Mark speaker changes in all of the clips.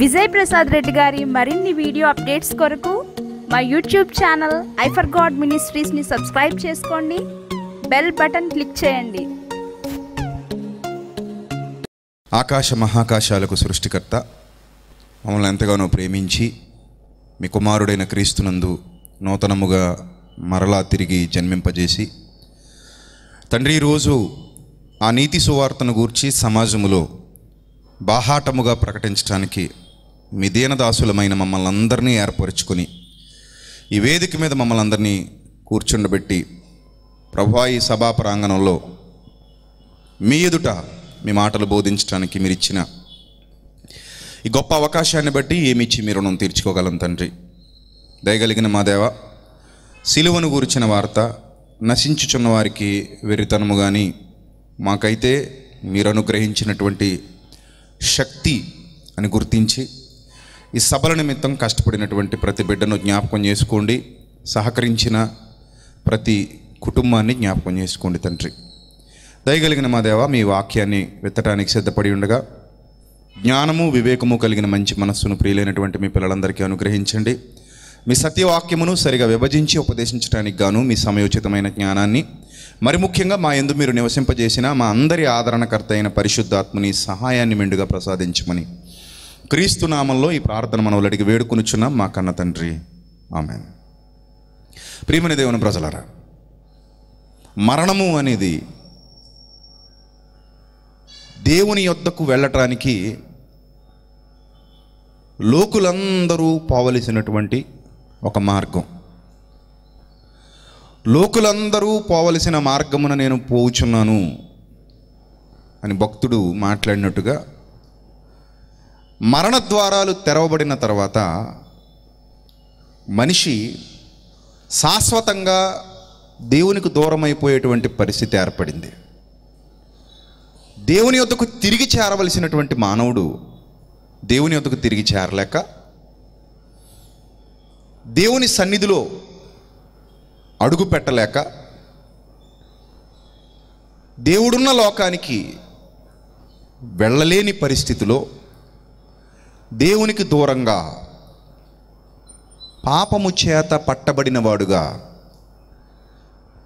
Speaker 1: విజయ్ ప్రసాద్ రెడ్డి గారి మరిన్ని video updates కొరకు మా YouTube channel I for God మినిస్ట్రీస్ని subscribe చేసుకోండి. బెల్ బటన్ క్లిక్ చేయండి.
Speaker 2: ఆకాశ మహాకాశాలకు సృష్టికర్త మమ్మల్ని ఎంతగానో ప్రేమించి మీ కుమారుడైన క్రీస్తునందు నూతనముగా మరలా తిరిగి జన్మింపజేసి తండ్రి ఈరోజు ఆ నీతి సువార్తను గూర్చి సమాజములో బాహాటముగా ప్రకటించడానికి మీ దీనదాసులమైన మమ్మల్ని అందరినీ ఏర్పరచుకొని ఈ వేదిక మీద మమ్మల్ని అందరినీ కూర్చుండబెట్టి ప్రభా ఈ సభా ప్రాంగణంలో మీ ఎదుట మీ మాటలు బోధించడానికి మీరు ఇచ్చిన ఈ గొప్ప అవకాశాన్ని బట్టి ఏమిచ్చి మీ రుణం తీర్చుకోగలం తండ్రి? దయగలిగిన మా దేవ సిలువను గూర్చిన వార్త నశించుచున్న వారికి వెరితనము కానీ మాకైతే మీరు అనుగ్రహించినటువంటి శక్తి అని గుర్తించి ఈ సభల నిమిత్తం కష్టపడినటువంటి ప్రతి బిడ్డను జ్ఞాపకం చేసుకోండి. సహకరించిన ప్రతి కుటుంబాన్ని జ్ఞాపకం చేసుకోండి తండ్రి. దయగలిగిన మా దేవ మీ వాక్యాన్ని వెత్తటానికి సిద్ధపడి ఉండగా జ్ఞానము వివేకము కలిగిన మంచి మనస్సును ప్రియులైనటువంటి మీ పిల్లలందరికీ అనుగ్రహించండి. మీ సత్యవాక్యమును సరిగా విభజించి ఉపదేశించడానికి గాను మీ సమయోచితమైన జ్ఞానాన్ని మరి ముఖ్యంగా మా ఎందు మీరు నివసింపజేసిన మా అందరి ఆదరణకర్త అయిన పరిశుద్ధాత్మని సహాయాన్ని మెండుగా ప్రసాదించమని క్రీస్తు నామంలో ఈ ప్రార్థన మనవులు అడిగి మా కన్న తండ్రి. ఆమె ప్రియమని దేవుని ప్రజలరా మరణము అనేది దేవుని యొద్దకు వెళ్ళటానికి లోకులందరూ పోవలసినటువంటి ఒక మార్గం. లోకులందరూ పోవలసిన మార్గమున నేను పోచున్నాను అని భక్తుడు మాట్లాడినట్టుగా మరణ ద్వారాలు తెరవబడిన తర్వాత మనిషి శాశ్వతంగా దేవునికి దూరమైపోయేటువంటి పరిస్థితి ఏర్పడింది. దేవుని యొద్దకు తిరిగి చేరవలసినటువంటి మానవుడు దేవుని యొద్దకు తిరిగి చేరలేక దేవుని సన్నిధిలో అడుగు పెట్టలేక దేవుడున్న లోకానికి వెళ్ళలేని పరిస్థితిలో దేవునికి దూరంగా. పాపము చేత పట్టబడిన వాడుగా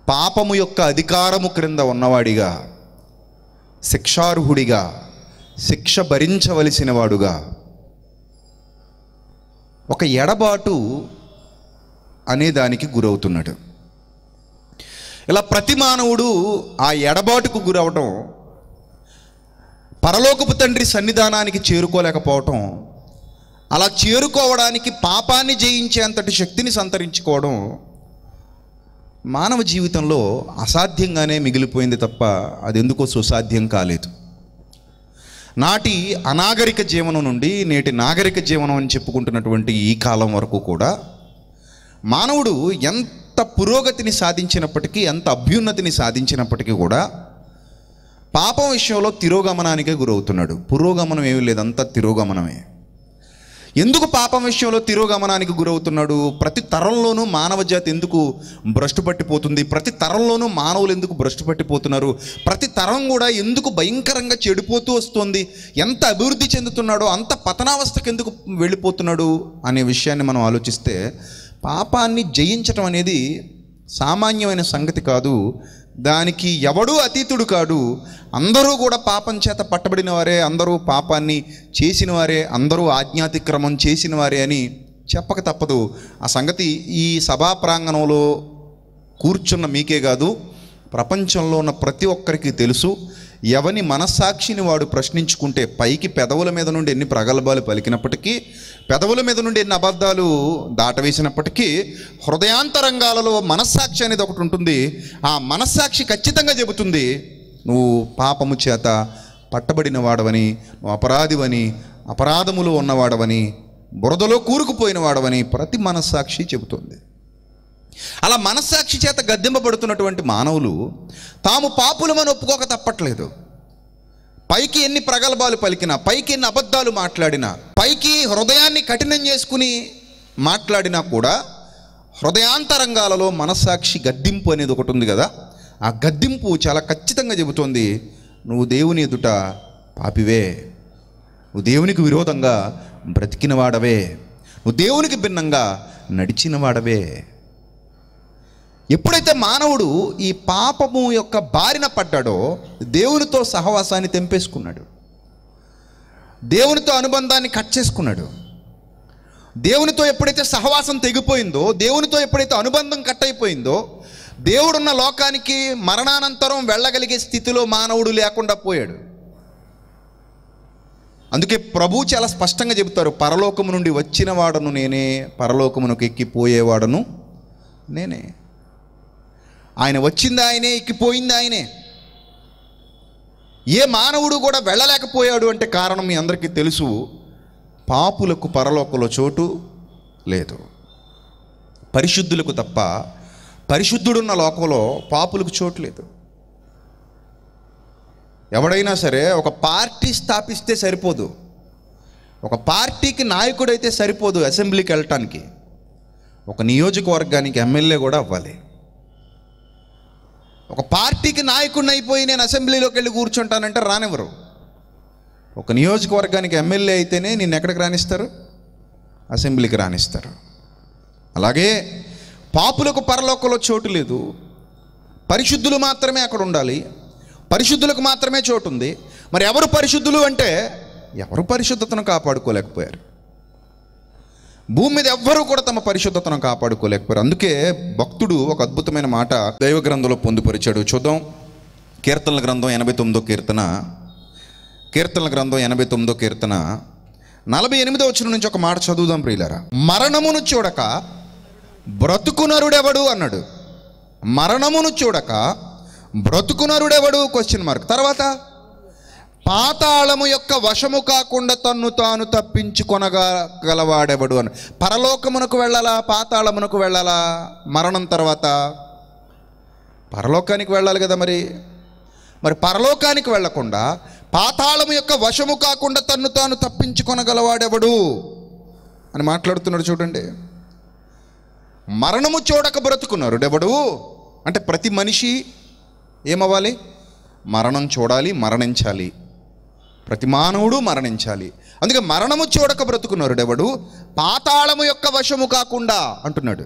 Speaker 2: పాపము యొక్క అధికారము క్రింద ఉన్నవాడిగా. శిక్షార్హుడిగా. శిక్ష భరించవలసిన వాడుగా ఒక ఎడబాటు అనే దానికి గురవుతున్నాడు. ఇలా ప్రతి మానవుడు ఆ ఎడబాటుకు గురవటం పరలోకపు తండ్రి సన్నిధానానికి చేరుకోలేకపోవటం అలా చేరుకోవడానికి పాపాన్ని జయించేంతటి శక్తిని సంతరించుకోవడం మానవ జీవితంలో అసాధ్యంగానే మిగిలిపోయింది తప్ప అది ఎందుకో సుసాధ్యం కాలేదు. నాటి అనాగరిక జీవనం నుండి నేటి నాగరిక జీవనం అని చెప్పుకుంటున్నటువంటి ఈ కాలం వరకు కూడా మానవుడు ఎంత పురోగతిని సాధించినప్పటికీ ఎంత అభ్యున్నతిని సాధించినప్పటికీ కూడా పాపం విషయంలో తిరోగమనానికే గురవుతున్నాడు. పురోగమనం ఏమీ లేదంతా తిరోగమనమే. ఎందుకు పాపం విషయంలో తిరోగమనానికి గురవుతున్నాడు? ప్రతి తరంలోనూ మానవ జాతి ఎందుకు భ్రష్టు పట్టిపోతుంది? ప్రతి తరంలోనూ మానవులు ఎందుకు భ్రష్టు పట్టిపోతున్నారు? ప్రతి తరం కూడా ఎందుకు భయంకరంగా చెడిపోతూ వస్తుంది? ఎంత అభివృద్ధి చెందుతున్నాడో అంత పతనావస్థకు ఎందుకు వెళ్ళిపోతున్నాడు అనే విషయాన్ని మనం ఆలోచిస్తే పాపాన్ని జయించటం అనేది సామాన్యమైన సంగతి కాదు. దానికి ఎవడూ అతీతుడు కాడు. అందరూ కూడా పాపం చేత పట్టబడిన వారే అందరూ పాపాన్ని చేసిన వారే అందరూ ఆజ్ఞాతిక్రమం చేసిన వారే అని చెప్పక తప్పదు. ఆ సంగతి ఈ సభా ప్రాంగణంలో కూర్చున్న మీకే కాదు ప్రపంచంలో ఉన్న ప్రతి ఒక్కరికి తెలుసు. ఎవని మనస్సాక్షిని వాడు ప్రశ్నించుకుంటే పైకి పెదవుల మీద నుండి ఎన్ని ప్రగల్భాలు పలికినప్పటికీ పెదవుల మీద నుండి ఎన్ని అబద్ధాలు దాటవేసినప్పటికీ హృదయాంతరంగాలలో మనస్సాక్షి అనేది ఒకటి ఉంటుంది. ఆ మనస్సాక్షి ఖచ్చితంగా చెబుతుంది నువ్వు పాపము చేత పట్టబడిన వాడవని నువ్వు అపరాధివని అపరాధములో ఉన్నవాడవని బురదలో కూరుకుపోయిన వాడవని ప్రతి మనస్సాక్షి చెబుతుంది. అలా మనస్సాక్షి చేత గద్దెంపబడుతున్నటువంటి మానవులు తాము పాపులమని ఒప్పుకోక తప్పట్లేదు. పైకి ఎన్ని ప్రగల్భాలు పలికినా పైకి ఎన్ని అబద్ధాలు మాట్లాడినా పైకి హృదయాన్ని కఠినం చేసుకుని మాట్లాడినా కూడా హృదయాంతరంగాలలో మనస్సాక్షి గద్దింపు అనేది ఒకటి ఉంది కదా ఆ గద్దింపు చాలా ఖచ్చితంగా చెబుతోంది నువ్వు దేవుని ఎదుట పాపివే. నువ్వు దేవునికి విరోధంగా బ్రతికిన వాడవే నువ్వు దేవునికి భిన్నంగా నడిచిన వాడవే ఎప్పుడైతే మానవుడు ఈ పాపము యొక్క బారిన పడ్డాడో దేవునితో సహవాసాన్ని తెంపేసుకున్నాడు. దేవునితో అనుబంధాన్ని కట్ చేసుకున్నాడు. దేవునితో ఎప్పుడైతే సహవాసం తెగిపోయిందో దేవునితో ఎప్పుడైతే అనుబంధం కట్ అయిపోయిందో దేవుడున్న లోకానికి మరణానంతరం వెళ్ళగలిగే స్థితిలో మానవుడు లేకుండా పోయాడు. అందుకే ప్రభు చాలా స్పష్టంగా చెబుతారు పరలోకము నుండి వచ్చిన వాడను నేనే పరలోకమునకు ఎక్కిపోయేవాడను నేనే. ఆయన వచ్చింది ఆయనే ఎక్కిపోయింది ఆయనే ఏ మానవుడు కూడా వెళ్ళలేకపోయాడు అంటే కారణం మీ అందరికీ తెలుసు. పాపులకు పరలోకంలో చోటు లేదు. పరిశుద్ధులకు తప్ప పరిశుద్ధుడున్న లోకంలో పాపులకు చోటు లేదు. ఎవడైనా సరే ఒక పార్టీ స్థాపిస్తే సరిపోదు. ఒక పార్టీకి నాయకుడైతే సరిపోదు అసెంబ్లీకి వెళ్ళటానికి. ఒక నియోజకవర్గానికి ఎమ్మెల్యే కూడా అవ్వాలి. ఒక పార్టీకి నాయకుడిని అయిపోయి నేను అసెంబ్లీలోకి వెళ్ళి కూర్చుంటానంటే రానివ్వరు. ఒక నియోజకవర్గానికి ఎమ్మెల్యే అయితేనే నేను ఎక్కడికి రాణిస్తారు అసెంబ్లీకి రాణిస్తారు అలాగే పాపులకు పరలోకంలో చోటు లేదు. పరిశుద్ధులు మాత్రమే అక్కడ ఉండాలి. పరిశుద్ధులకు మాత్రమే చోటు ఉంది. మరి ఎవరు పరిశుద్ధులు అంటే ఎవరు పరిశుద్ధతను కాపాడుకోలేకపోయారు? భూమి మీద ఎవ్వరూ కూడా తమ పరిశుద్ధతను కాపాడుకోలేకపోయారు. అందుకే భక్తుడు ఒక అద్భుతమైన మాట దైవ గ్రంథంలో పొందుపరిచాడు. చూద్దాం. కీర్తనల గ్రంథం ఎనభై తొమ్మిదో కీర్తన. కీర్తనల గ్రంథం ఎనభై తొమ్మిదో కీర్తన. నలభై ఎనిమిదో వచ్చిన నుంచి ఒక మాట చదువుదాం ప్రియులారా. మరణమును చూడక బ్రతుకునరుడెవడు అన్నాడు. మరణమును చూడక బ్రతుకునరుడెవడు? క్వశ్చన్ మార్క్ తర్వాత పాతాళము యొక్క వశము కాకుండా తన్ను తాను తప్పించుకొనగా గలవాడెవడు అని. పరలోకమునకు వెళ్ళాలా? పాతాళమునకు వెళ్ళాలా? మరణం తర్వాత పరలోకానికి వెళ్ళాలి కదా మరి? మరి పరలోకానికి వెళ్ళకుండా పాతాళము యొక్క వశము కాకుండా తన్ను తాను తప్పించుకొనగలవాడెవడు అని మాట్లాడుతున్నాడు చూడండి. మరణము చూడక బ్రతుకున్నారు ఎవడు అంటే ప్రతి మనిషి ఏమవ్వాలి? మరణం చూడాలి మరణించాలి. ప్రతి మానవుడు మరణించాలి. అందుకే మరణము చూడక బ్రతుకున్నారు ఎవడు పాతాళము యొక్క వశము కాకుండా అంటున్నాడు.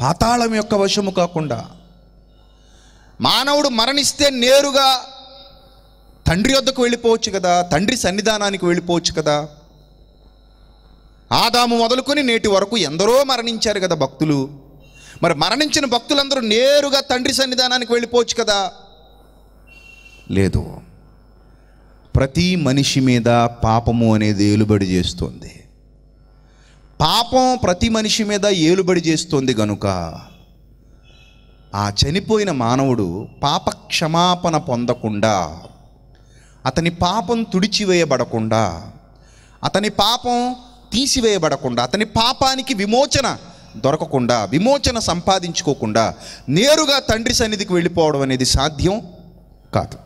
Speaker 2: పాతాళం యొక్క వశము కాకుండా. మానవుడు మరణిస్తే నేరుగా తండ్రి వద్దకు వెళ్ళిపోవచ్చు కదా? తండ్రి సన్నిధానానికి వెళ్ళిపోవచ్చు కదా? ఆదాము మొదలుకొని నేటి వరకు ఎందరో మరణించారు కదా భక్తులు. మరి మరణించిన భక్తులందరూ నేరుగా తండ్రి సన్నిధానానికి వెళ్ళిపోవచ్చు కదా? లేదు. ప్రతి మనిషి మీద పాపము అనేది ఏలుబడి చేస్తుంది. పాపం ప్రతి మనిషి మీద ఏలుబడి చేస్తుంది గనుక ఆ చనిపోయిన మానవుడు పాప క్షమాపణ పొందకుండా అతని పాపం తుడిచివేయబడకుండా అతని పాపం తీసివేయబడకుండా అతని పాపానికి విమోచన దొరకకుండా విమోచన సంపాదించుకోకుండా నేరుగా తండ్రి సన్నిధికి వెళ్ళిపోవడం అనేది సాధ్యం కాదు.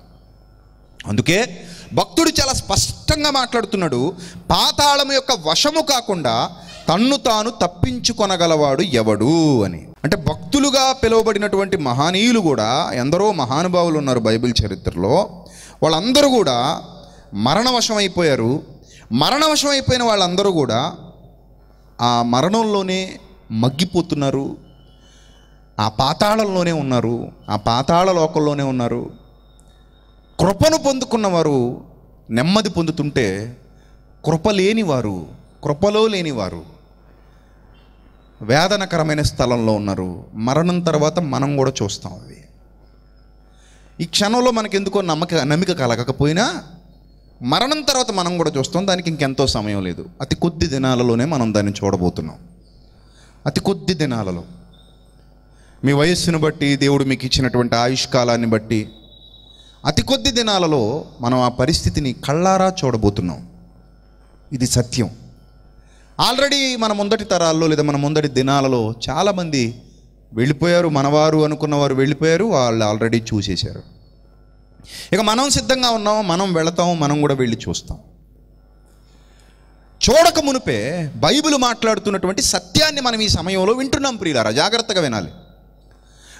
Speaker 2: అందుకే భక్తుడు చాలా స్పష్టంగా మాట్లాడుతున్నాడు. పాతాళం యొక్క వశము కాకుండా తన్ను తాను తప్పించుకొనగలవాడు ఎవడు అని. అంటే భక్తులుగా పిలువబడినటువంటి మహనీయులు కూడా ఎందరో మహానుభావులు ఉన్నారు బైబిల్ చరిత్రలో వాళ్ళందరూ కూడా మరణవశం అయిపోయారు మరణవశం అయిపోయిన వాళ్ళందరూ కూడా ఆ మరణంలోనే మగ్గిపోతున్నారు. ఆ పాతాళంలోనే ఉన్నారు. ఆ పాతాళ లోకంలోనే ఉన్నారు. కృపను పొందుకున్నవారు నెమ్మది పొందుతుంటే కృప లేనివారు కృపలో లేనివారు వేదనకరమైన స్థలంలో ఉన్నారు. మరణం తర్వాత మనం కూడా చూస్తాం అవి. ఈ క్షణంలో మనకి ఎందుకో నమ్మక నమ్మిక కలగకపోయినా మరణం తర్వాత మనం కూడా చూస్తాం. దానికి ఇంకెంతో సమయం లేదు. అతి కొద్ది దినాలలోనే మనం దాన్ని చూడబోతున్నాం. అతి కొద్ది దినాలలో మీ వయస్సును బట్టి దేవుడు మీకు ఇచ్చినటువంటి ఆయుష్కాలాన్ని బట్టి అతి కొద్ది దినాలలో మనం ఆ పరిస్థితిని కళ్ళారా చూడబోతున్నాం. ఇది సత్యం. ఆల్రెడీ మన ముందటి తరాల్లో లేదా మన ముందటి దినాలలో చాలామంది వెళ్ళిపోయారు మనవారు అనుకున్నవారు వెళ్ళిపోయారు వాళ్ళు ఆల్రెడీ చూసేశారు. ఇక మనం సిద్ధంగా ఉన్నాం మనం వెళతాం మనం కూడా వెళ్ళి చూస్తాం. చూడక మునిపే బైబిల్ మాట్లాడుతున్నటువంటి సత్యాన్ని మనం ఈ సమయంలో వింటున్నాం ప్రియులారా. జాగ్రత్తగా వినాలి.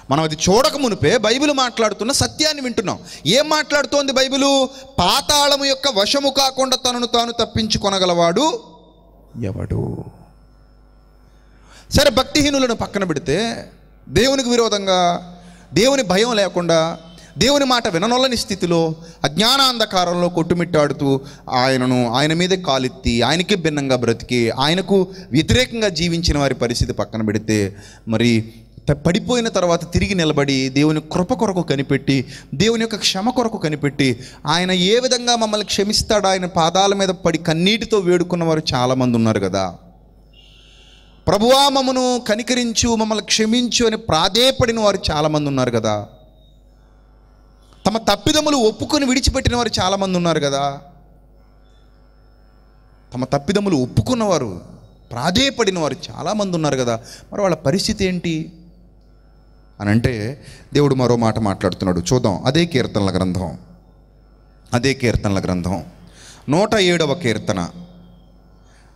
Speaker 2: మనం అది చూడక మునిపే బైబిల్ మాట్లాడుతున్న సత్యాన్ని వింటున్నాం. ఏం మాట్లాడుతోంది బైబిలు? పాతాళము యొక్క వశము కాకుండా తనను తాను తప్పించుకొనగలవాడు ఎవడు? సరే భక్తిహీనులను పక్కన పెడితే దేవునికి విరోధంగా దేవుని భయం లేకుండా దేవుని మాట విననొల్లని స్థితిలో అజ్ఞానాంధకారంలో కొట్టుమిట్టాడుతూ ఆయనను ఆయన మీదే కాలెత్తి ఆయనకే భిన్నంగా బ్రతికి ఆయనకు వ్యతిరేకంగా జీవించిన వారి పరిస్థితి పక్కన పెడితే మరి పడిపోయిన తర్వాత తిరిగి నిలబడి దేవుని కృప కొరకు కనిపెట్టి దేవుని యొక్క క్షమ కొరకు కనిపెట్టి ఆయన ఏ విధంగా మమ్మల్ని క్షమిస్తాడో ఆయన పాదాల మీద పడి కన్నీటితో వేడుకున్న వారు చాలామంది ఉన్నారు కదా. ప్రభువా మమ్మను కనికరించు మమ్మల్ని క్షమించు అని ప్రాధేయపడిన వారు చాలామంది ఉన్నారు కదా. తమ తప్పిదములు ఒప్పుకొని విడిచిపెట్టిన వారు చాలామంది ఉన్నారు కదా. తమ తప్పిదములు ఒప్పుకున్నవారు ప్రాధేయపడిన వారు చాలామంది ఉన్నారు కదా. మరి వాళ్ళ పరిస్థితి ఏంటి? అని అంటే దేవుడు మరో మాట మాట్లాడుతున్నాడు. చూద్దాం. అదే కీర్తనల గ్రంథం. అదే కీర్తనల గ్రంథం. నూట ఏడవ కీర్తన.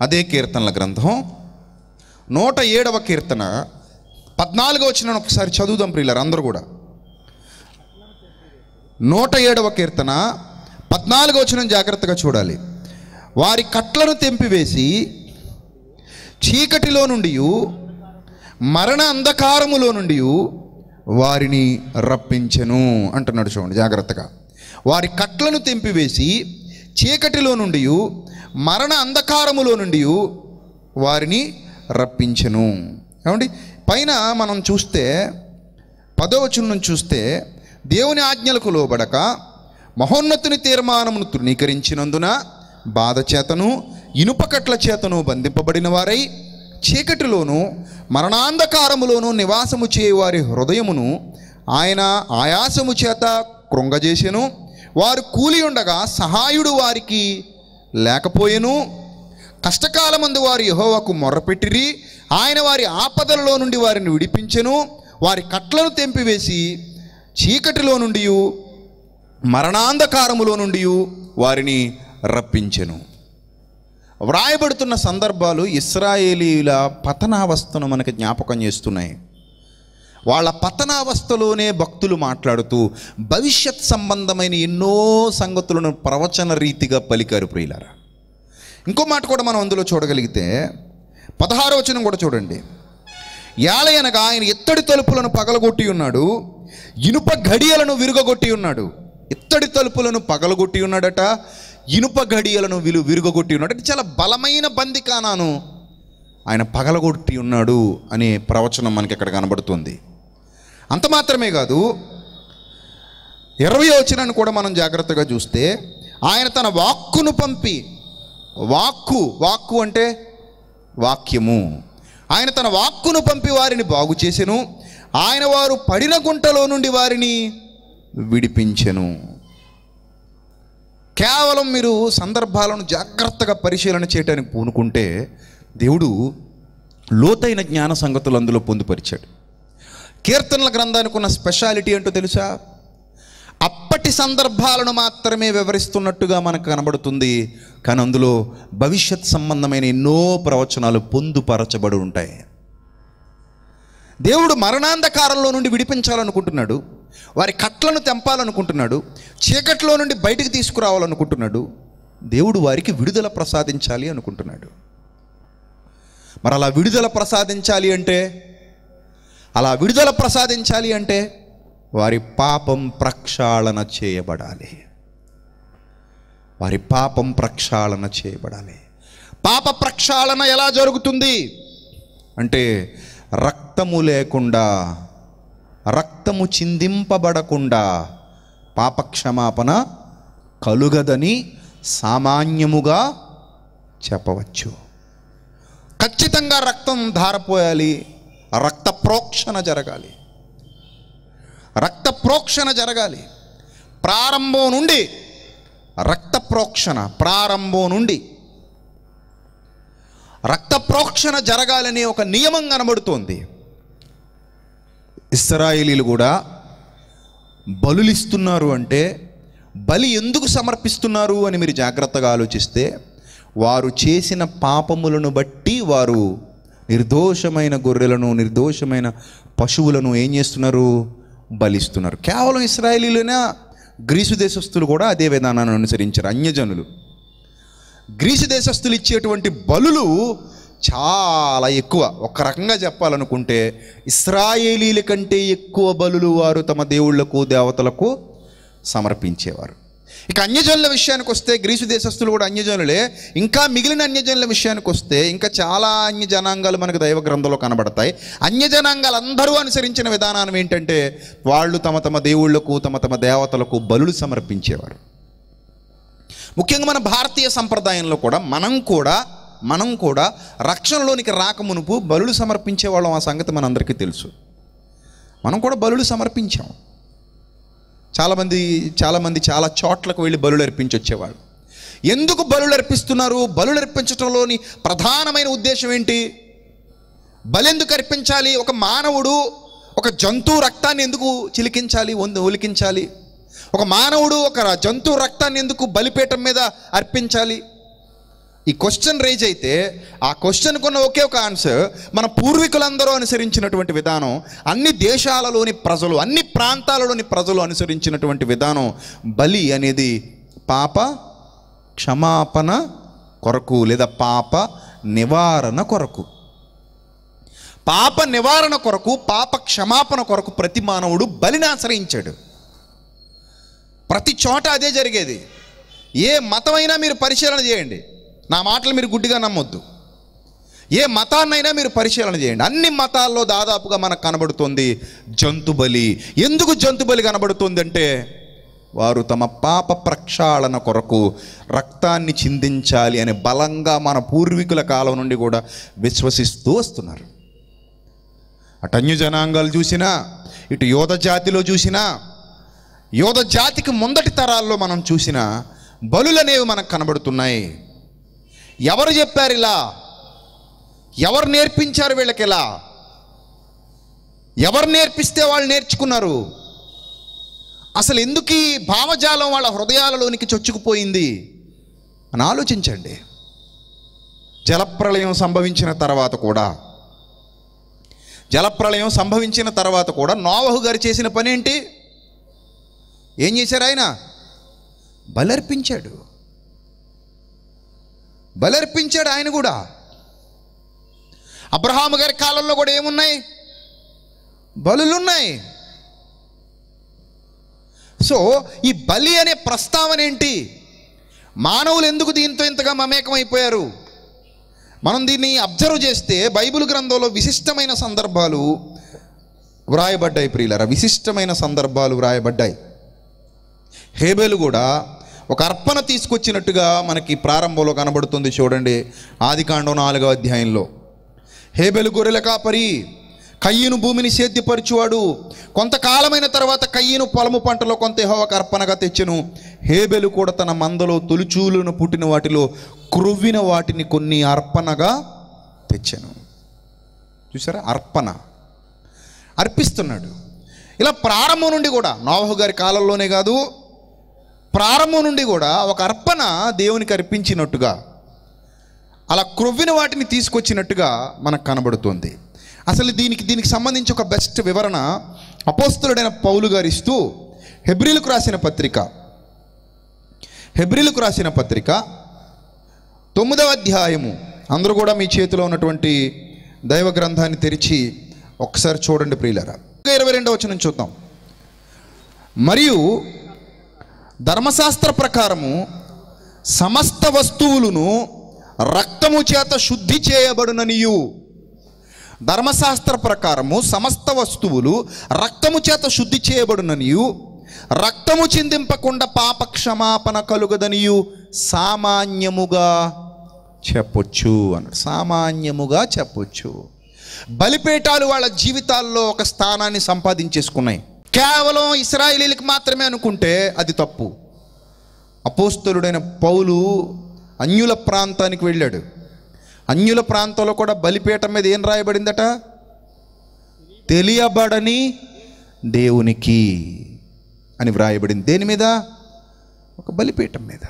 Speaker 2: అదే కీర్తనల గ్రంథం. నూట ఏడవ కీర్తన. పద్నాలుగో వచ్చిన ఒకసారి చదువుదాం ప్రియులారు అందరూ కూడా. నూట ఏడవ కీర్తన. పద్నాలుగో వచ్చిన జాగ్రత్తగా చూడాలి. వారి కట్లను తెంపివేసి చీకటిలో నుండి మరణ అంధకారములో నుండి వారిని రప్పించెను అంటున్నాడు చూడండి జాగ్రత్తగా. వారి కట్లను తెంపివేసి చీకటిలో నుండి మరణ అంధకారములో నుండి వారిని రప్పించెను. ఏమండి? పైన మనం చూస్తే పదవచనం చూస్తే దేవుని ఆజ్ఞలకు లోబడక మహోన్నతుని తీర్మానమును తృణీకరించినందున బాధ చేతను ఇనుపకట్ల చేతను బంధింపబడిన వారై చీకటిలోను మరణాంధకారములోను నివాసము చేయవారి హృదయమును ఆయన ఆయాసము చేత కృంగజేసెను. వారు కూలి ఉండగా సహాయుడు వారికి లేకపోయెను. కష్టకాలమందు వారు యహోవకు మొర్రపెట్టిరి. ఆయన వారి ఆపదలలో నుండి వారిని విడిపించెను. వారి కట్లను తెంపివేసి చీకటిలో నుండి మరణాంధకారములో నుండి వారిని రప్పించెను. వ్రాయబడుతున్న సందర్భాలు ఇస్రాయేలీల పతనావస్థను మనకు జ్ఞాపకం చేస్తున్నాయి. వాళ్ళ పతనావస్థలోనే భక్తులు మాట్లాడుతూ భవిష్యత్ సంబంధమైన ఎన్నో సంగతులను ప్రవచన రీతిగా పలికారు ప్రియులారా. ఇంకో మాట కూడా మనం అందులో చూడగలిగితే పదహారో వచనం కూడా చూడండి. యాలయనగా ఆయన ఇత్తడి తలుపులను పగలగొట్టి ఉన్నాడు ఇనుప ఘడియలను విరుగగొట్టి ఉన్నాడు. ఇత్తడి తలుపులను పగలగొట్టి ఉన్నాడట ఇనుప గడియలను విలు విరుగొట్టి ఉన్నాడు. అంటే చాలా బలమైన బందికానాను ఆయన పగలగొట్టి ఉన్నాడు అనే ప్రవచనం మనకి ఇక్కడ కనబడుతుంది. అంత మాత్రమే కాదు ఇరవై వచ్చినాన్ని కూడా మనం జాగ్రత్తగా చూస్తే ఆయన తన వాక్కును పంపి వాక్కు వాక్కు అంటే వాక్యము. ఆయన తన వాక్కును పంపి వారిని బాగు చేసెను. ఆయన వారు పడిన గుంటలో నుండి వారిని విడిపించెను. కేవలం మీరు సందర్భాలను జాగ్రత్తగా పరిశీలన చేయడానికి పూనుకుంటే దేవుడు లోతైన జ్ఞాన సంగతులు అందులో పొందుపరిచాడు. కీర్తనల గ్రంథానికి ఉన్న స్పెషాలిటీ ఏంటో తెలుసా? అప్పటి సందర్భాలను మాత్రమే వివరిస్తున్నట్టుగా మనకు కనబడుతుంది. కానీ అందులో భవిష్యత్ సంబంధమైన ఎన్నో ప్రవచనాలు పొందుపరచబడి ఉంటాయి. దేవుడు మరణాంధకారంలో నుండి విడిపించాలనుకుంటున్నాడు. వారి కట్లను తెంపాలనుకుంటున్నాడు చీకట్లో నుండి బయటికి తీసుకురావాలనుకుంటున్నాడు దేవుడు వారికి విడుదల ప్రసాదించాలి అనుకుంటున్నాడు. మరి అలా విడుదల ప్రసాదించాలి అంటే అలా విడుదల ప్రసాదించాలి అంటే వారి పాపం ప్రక్షాళన చేయబడాలి. వారి పాపం ప్రక్షాళన చేయబడాలి. పాప ప్రక్షాళన ఎలా జరుగుతుంది? అంటే రక్తము లేకుండా రక్తము చిందింపబడకుండా పాపక్షమాపణ కలుగదని సామాన్యముగా చెప్పవచ్చు. ఖచ్చితంగా రక్తం ధారపోయాలి. రక్త ప్రోక్షణ జరగాలి. రక్త ప్రోక్షణ జరగాలి. ప్రారంభం నుండి రక్త ప్రోక్షణ ప్రారంభం నుండి రక్త ప్రోక్షణ జరగాలనే ఒక నియమం కనబడుతోంది. ఇస్రాయేలీలు కూడా బలులిస్తున్నారు అంటే బలి ఎందుకు సమర్పిస్తున్నారు అని మీరు జాగ్రత్తగా ఆలోచిస్తే వారు చేసిన పాపములను బట్టి వారు నిర్దోషమైన గొర్రెలను నిర్దోషమైన పశువులను ఏం చేస్తున్నారు? బలిస్తున్నారు. కేవలం ఇస్రాయేలీలైనా గ్రీసు దేశస్తులు కూడా అదే విధానాన్ని అనుసరించారు అన్యజనులు. గ్రీసు దేశస్తులు ఇచ్చేటువంటి బలులు చాలా ఎక్కువ. ఒక రకంగా చెప్పాలనుకుంటే ఇస్రాయేలీల కంటే ఎక్కువ బలులు వారు తమ దేవుళ్ళకు దేవతలకు సమర్పించేవారు. ఇక అన్యజనుల విషయానికి వస్తే గ్రీసు దేశస్తులు కూడా అన్యజనులే. ఇంకా మిగిలిన అన్యజనుల విషయానికి వస్తే ఇంకా చాలా అన్య జనాంగాలు మనకు దైవ గ్రంథంలో కనబడతాయి. అన్య జనాంగాలు అందరూ అనుసరించిన విధానం ఏంటంటే వాళ్ళు తమ తమ దేవుళ్ళకు తమ తమ దేవతలకు బలులు సమర్పించేవారు. ముఖ్యంగా మన భారతీయ సంప్రదాయంలో కూడా మనం కూడా మనం కూడా రక్షణలోనికి రాకమునుపు బలులు సమర్పించే వాళ్ళం ఆ సంగతి మనందరికీ తెలుసు. మనం కూడా బలులు సమర్పించాం. చాలామంది చాలామంది చాలా చోట్లకు వెళ్ళి బలులు అర్పించి వచ్చేవాళ్ళు ఎందుకు బలులు అర్పిస్తున్నారు? బలులు అర్పించడంలోని ప్రధానమైన ఉద్దేశం ఏంటి? బలెందుకు అర్పించాలి? ఒక మానవుడు ఒక జంతువు రక్తాన్ని ఎందుకు చిలికించాలి? వంద ఒలికించాలి? ఒక మానవుడు ఒక జంతువు రక్తాన్ని ఎందుకు బలిపీఠం మీద అర్పించాలి? ఈ క్వశ్చన్ రేజ్ అయితే ఆ క్వశ్చన్కు ఉన్న ఒకే ఒక ఆన్సర్ మన పూర్వీకులందరూ అనుసరించినటువంటి విధానం అన్ని దేశాలలోని ప్రజలు అన్ని ప్రాంతాలలోని ప్రజలు అనుసరించినటువంటి విధానం బలి అనేది పాప క్షమాపణ కొరకు లేదా పాప నివారణ కొరకు. పాప నివారణ కొరకు పాప క్షమాపణ కొరకు ప్రతి మానవుడు బలిని ఆశ్రయించాడు. ప్రతి చోట అదే జరిగేది. ఏ మతమైనా మీరు పరిశీలన చేయండి. నా మాటలు మీరు గుడ్డిగా నమ్మొద్దు. ఏ మతాన్నైనా మీరు పరిశీలన చేయండి. అన్ని మతాల్లో దాదాపుగా మనకు కనబడుతుంది జంతు బలి. ఎందుకు జంతు బలి కనబడుతుంది అంటే వారు తమ పాప ప్రక్షాళన కొరకు రక్తాన్ని చిందించాలి అని బలంగా మన పూర్వీకుల కాలం నుండి కూడా విశ్వసిస్తూ వస్తున్నారు. అటు అన్య జనాంగాలు చూసినా ఇటు యోధ జాతిలో చూసినా యోధ జాతికి ముందటి తరాల్లో మనం చూసిన బలులనేవి మనకు కనబడుతున్నాయి. ఎవరు చెప్పారు ఇలా? ఎవరు నేర్పించారు వీళ్ళకి ఇలా? ఎవరు నేర్పిస్తే వాళ్ళు నేర్చుకున్నారు? అసలు ఎందుకు ఈ భావజాలం వాళ్ళ హృదయాలలోనికి చొచ్చుకుపోయింది? అని ఆలోచించండి. జలప్రళయం సంభవించిన తర్వాత కూడా జలప్రళయం సంభవించిన తర్వాత కూడా నోవహు గారు చేసిన పని ఏంటి ఏం చేశారు ఆయన? బలర్పించాడు. బలర్పించాడు ఆయన కూడా. అబ్రహాము గారి కాలంలో కూడా ఏమున్నాయి? బలులున్నాయి. సో ఈ బలి అనే ప్రస్తావన ఏంటి? మానవులు ఎందుకు దీంతో ఇంతగా మమేకమైపోయారు? మనం దీన్ని అబ్జర్వ్ చేస్తే బైబిల్ గ్రంథంలో విశిష్టమైన సందర్భాలు వ్రాయబడ్డాయి ప్రియులరా విశిష్టమైన సందర్భాలు వ్రాయబడ్డాయి. హేబేలు కూడా ఒక అర్పణ తీసుకొచ్చినట్టుగా మనకి ప్రారంభంలో కనబడుతుంది చూడండి. ఆదికాండం నాలుగో అధ్యాయంలో. హేబెలు గొర్రెల కాపరి కయ్యను భూమిని సేద్యపరచువాడు. కొంతకాలమైన తర్వాత కయ్యను పొలము పంటలో కొంత యెహోవాకు అర్పణగా తెచ్చెను. హేబెలు కూడా తన మందలో తొలిచూలును పుట్టిన వాటిలో క్రొవ్విన వాటిని కొన్ని అర్పణగా తెచ్చాను. చూసారా? అర్పణ. అర్పిస్తున్నాడు. ఇలా ప్రారంభం నుండి కూడా నోవహు గారి కాలంలోనే కాదు ప్రారంభం నుండి కూడా ఒక అర్పణ దేవునికి అర్పించినట్టుగా అలా క్రొవ్విన వాటిని తీసుకొచ్చినట్టుగా మనకు కనబడుతుంది. అసలు దీనికి దీనికి సంబంధించి ఒక బెస్ట్ వివరణ అపోస్తులుడైన పౌలు గారు ఇస్తూ హెబ్రిలకు రాసిన పత్రిక. హెబ్రిలకు రాసిన పత్రిక తొమ్మిదవ అధ్యాయము. అందరూ కూడా మీ చేతిలో ఉన్నటువంటి దైవ గ్రంథాన్ని తెరిచి ఒకసారి చూడండి ప్రియులరా. ఇరవై రెండవ వచనం చూద్దాం. మరియు ధర్మశాస్త్ర ప్రకారము సమస్త వస్తువులను రక్తము చేత శుద్ధి చేయబడుననియు. ధర్మశాస్త్ర ప్రకారము సమస్త వస్తువులు రక్తము చేత శుద్ధి చేయబడుననియు. రక్తము చిందింపకుండా పాప క్షమాపణ కలుగదనియు. సామాన్యముగా చెప్పొచ్చు అన్నాడు. సామాన్యముగా చెప్పొచ్చు. బలిపేటాలు వాళ్ళ జీవితాల్లో ఒక స్థానాన్ని సంపాదించేసుకున్నాయి. కేవలం ఇస్రాయిలీలకు మాత్రమే అనుకుంటే అది తప్పు. అపోస్తలుడైన పౌలు అన్యుల ప్రాంతానికి వెళ్ళాడు. అన్యుల ప్రాంతంలో కూడా బలిపీఠం మీద ఏం రాయబడిందట? తెలియబడని దేవునికి అని వ్రాయబడింది. దేని మీద? ఒక బలిపీఠం మీద.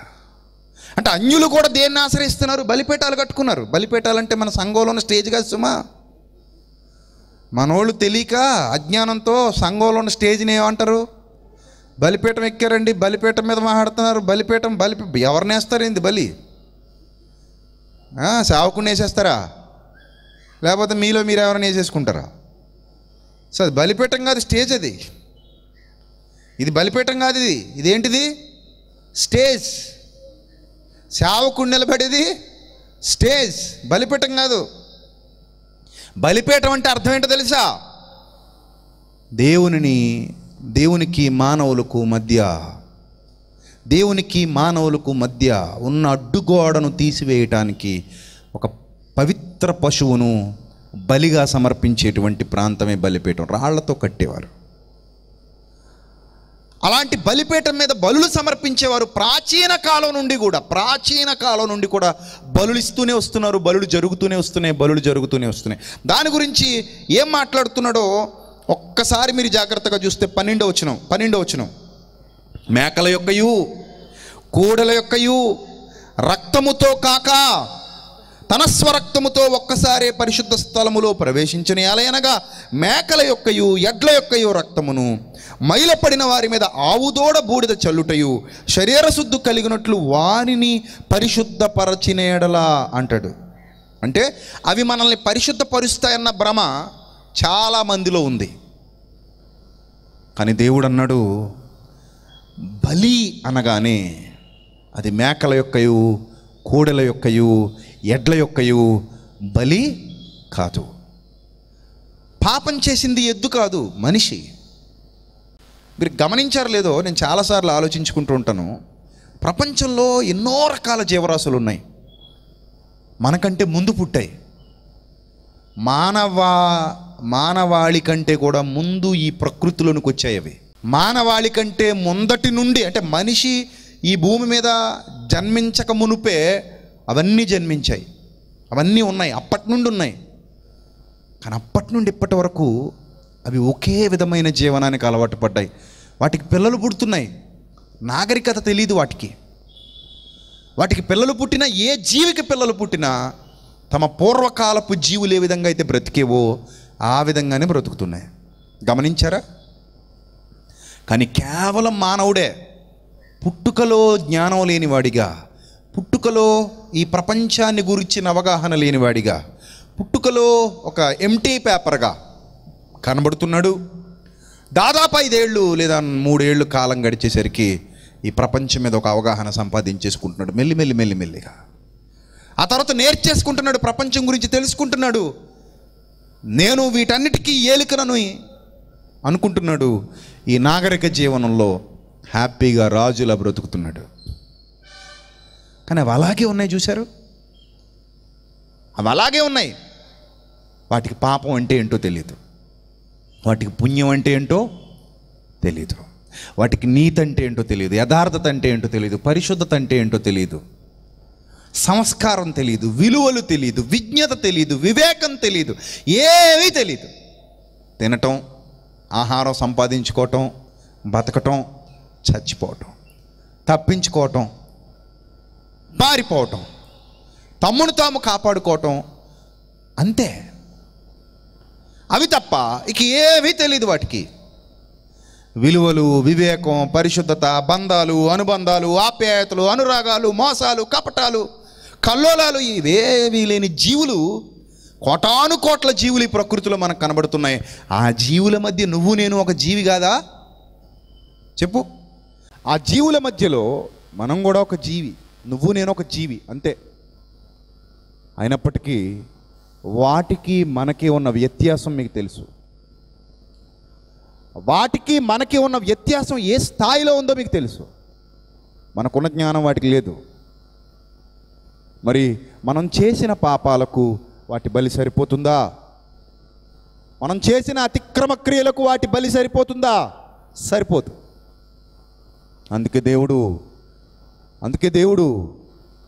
Speaker 2: అంటే అన్యులు కూడా దేన్ని ఆశ్రయిస్తున్నారు? బలిపీఠాలు కట్టుకున్నారు. బలిపేటాలంటే మన సంఘంలో ఉన్న స్టేజ్ కాదు సుమా మనోళ్ళు తెలియక అజ్ఞానంతో సంఘంలో ఉన్న స్టేజ్ని ఏమంటారు? బలిపీఠం ఎక్కారండి బలిపీఠం మీద మాట్లాడుతున్నారు బలిపీఠం బలి ఎవరిని వేస్తారు ఏంది బలి? ఆ, వేసేస్తారా? లేకపోతే మీలో మీరు ఎవరైనా వేసేసుకుంటారా? సో అది బలిపీఠం కాదు స్టేజ్ అది. ఇది బలిపీఠం కాదు ఇది. ఇదేంటిది? స్టేజ్. సేవకుడు నిలబడేది స్టేజ్. బలిపీఠం కాదు. బలిపీఠం అంటే అర్థం ఏంటో తెలుసా? దేవునిని దేవునికి మానవులకు మధ్య దేవునికి మానవులకు మధ్య ఉన్న అడ్డుగోడను తీసివేయటానికి ఒక పవిత్ర పశువును బలిగా సమర్పించేటువంటి ప్రాంతమే బలిపీఠం. రాళ్ళతో కట్టేవారు. అలాంటి బలిపీఠం మీద బలులు సమర్పించేవారు ప్రాచీన కాలం నుండి కూడా ప్రాచీన కాలం నుండి కూడా బలులు ఇస్తూనే వస్తున్నారు బలులు జరుగుతూనే వస్తున్నాయి బలులు జరుగుతూనే వస్తున్నాయి. దాని గురించి ఏం మాట్లాడుతున్నాడో ఒక్కసారి మీరు జాగ్రత్తగా చూస్తే పన్నెండో వచనం పన్నెండో వచనం. మేకల యొక్కయు కూడల యొక్కయు రక్తముతో కాక తన స్వరక్తముతో ఒక్కసారే పరిశుద్ధ స్థలములో ప్రవేశించిన అలయనగా మేకల యొక్కయు ఎడ్ల యొక్కయు రక్తమును మైలపడిన వారి మీద ఆవుదోడ బూడిద చల్లుటయు. శరీర శుద్ధి కలిగినట్లు వారిని పరిశుద్ధపరచినెడలా అంటాడు. అంటే అవి మనల్ని పరిశుద్ధపరుస్తాయన్న భ్రమ చాలా మందిలో ఉంది. కానీ దేవుడు అన్నాడు బలి అనగానే అది మేకల యొక్కయు కోడెల యొక్కయు ఎడ్ల యొక్కయు బలి కాదు. పాపం చేసింది ఎద్దు కాదు మనిషి. మీరు గమనించారు లేదో నేను చాలాసార్లు ఆలోచించుకుంటూ ఉంటాను. ప్రపంచంలో ఎన్నో రకాల జీవరాశులు ఉన్నాయి. మనకంటే ముందు పుట్టాయి. మానవ మానవాళి కంటే కూడా ముందు ఈ ప్రకృతిలోనికి వచ్చాయి అవి. మానవాళి కంటే ముందటి నుండి అంటే మనిషి ఈ భూమి మీద జన్మించక మునుపే అవన్నీ జన్మించాయి. అవన్నీ ఉన్నాయి. అప్పటి నుండి ఉన్నాయి. కానీ అప్పటి నుండి ఇప్పటి వరకు అవి ఒకే విధమైన జీవనానికి అలవాటు పడ్డాయి. వాటికి పిల్లలు పుడుతున్నాయి. నాగరికత తెలియదు వాటికి. వాటికి పిల్లలు పుట్టినా ఏ జీవికి పిల్లలు పుట్టినా తమ పూర్వకాలపు జీవులు ఏ విధంగా అయితే బ్రతికేవో ఆ విధంగానే బ్రతుకుతున్నాయి. గమనించారా? కానీ కేవలం మానవుడే పుట్టుకలో జ్ఞానం లేనివాడిగా పుట్టుకలో ఈ ప్రపంచాన్ని గురించిన అవగాహన లేనివాడిగా పుట్టుకలో ఒక ఎంటీ పేపర్గా కనబడుతున్నాడు. దాదాపు ఐదేళ్ళు లేదా మూడేళ్ళు కాలం గడిచేసరికి ఈ ప్రపంచం మీద ఒక అవగాహన సంపాదించేసుకుంటున్నాడు. మెల్లి మెల్లి మెల్లి మెల్లిగా. ఆ తర్వాత నేర్చేసుకుంటున్నాడు ప్రపంచం గురించి తెలుసుకుంటున్నాడు. నేను వీటన్నిటికీ ఏలికనను అనుకుంటున్నాడు. ఈ నాగరిక జీవనంలో హ్యాపీగా రాజులా బ్రతుకుతున్నాడు. కానీ అవి అలాగే ఉన్నాయి చూశారు? అవి అలాగే ఉన్నాయి. వాటికి పాపం అంటే ఏంటో తెలియదు వాటికి పుణ్యం అంటే ఏంటో తెలియదు వాటికి నీతి అంటే ఏంటో తెలియదు యథార్థత అంటే ఏంటో తెలియదు పరిశుద్ధత అంటే ఏంటో తెలియదు సంస్కారం తెలియదు విలువలు తెలియదు విజ్ఞత తెలియదు వివేకం తెలియదు ఏమీ తెలియదు తినటం ఆహారం సంపాదించుకోవటం బతకటం చచ్చిపోవటం తప్పించుకోవటం పారిపోవటం తమ్మును తాము కాపాడుకోవటం అంతే. అవి తప్ప ఇక ఏమీ తెలియదు వాటికి. విలువలు వివేకం పరిశుద్ధత బంధాలు అనుబంధాలు ఆప్యాయతలు అనురాగాలు మోసాలు కపటాలు కల్లోలాలు ఇవేవీ లేని జీవులు కోటాను కోట్ల జీవులు ఈ ప్రకృతిలో మనకు కనబడుతున్నాయి. ఆ జీవుల మధ్య నువ్వు నేను ఒక జీవి కాదా? చెప్పు. ఆ జీవుల మధ్యలో మనం కూడా ఒక జీవి నువ్వు నేను ఒక జీవి అంతే. అయినప్పటికీ వాటికి మనకి ఉన్న వ్యత్యాసం మీకు తెలుసు. వాటికి మనకి ఉన్న వ్యత్యాసం ఏ స్థాయిలో ఉందో మీకు తెలుసు. మనకున్న జ్ఞానం వాటికి లేదు. మరి మనం చేసిన పాపాలకు వాటి బలి సరిపోతుందా? మనం చేసిన అతిక్రమ క్రియలకు వాటి బలి సరిపోతుందా? సరిపోదు. అందుకే దేవుడు అందుకే దేవుడు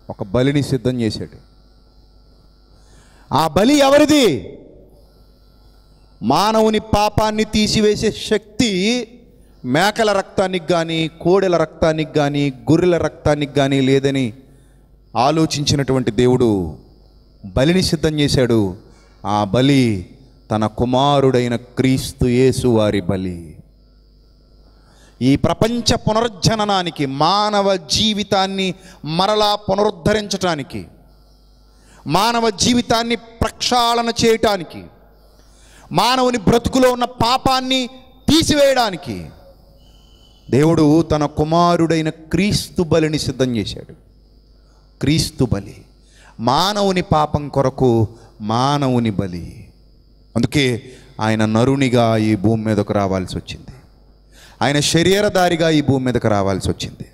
Speaker 2: ఒక బలిని సిద్ధం చేశాడు. ఆ బలి ఎవరిది? మానవుని పాపాన్ని తీసివేసే శక్తి మేకల రక్తానికి కానీ కోడెల రక్తానికి కానీ గొర్రెల రక్తానికి కానీ లేదని ఆలోచించినటువంటి దేవుడు బలిని సిద్ధం చేశాడు. ఆ బలి తన కుమారుడైన క్రీస్తు యేసు వారి బలి. ఈ ప్రపంచ పునరుజ్జననానికి మానవ జీవితాన్ని మరలా పునరుద్ధరించటానికి మానవ జీవితాన్ని ప్రక్షాళన చేయటానికి మానవుని బ్రతుకులో ఉన్న పాపాన్ని తీసివేయడానికి దేవుడు తన కుమారుడైన క్రీస్తు బలిని సిద్ధం చేశాడు. క్రీస్తు బలి మానవుని పాపం కొరకు మానవుని బలి. అందుకే ఆయన నరునిగా ఈ భూమి మీదకు రావాల్సి వచ్చింది. ఆయన శరీరధారిగా ఈ భూమి మీదకు రావాల్సి వచ్చింది.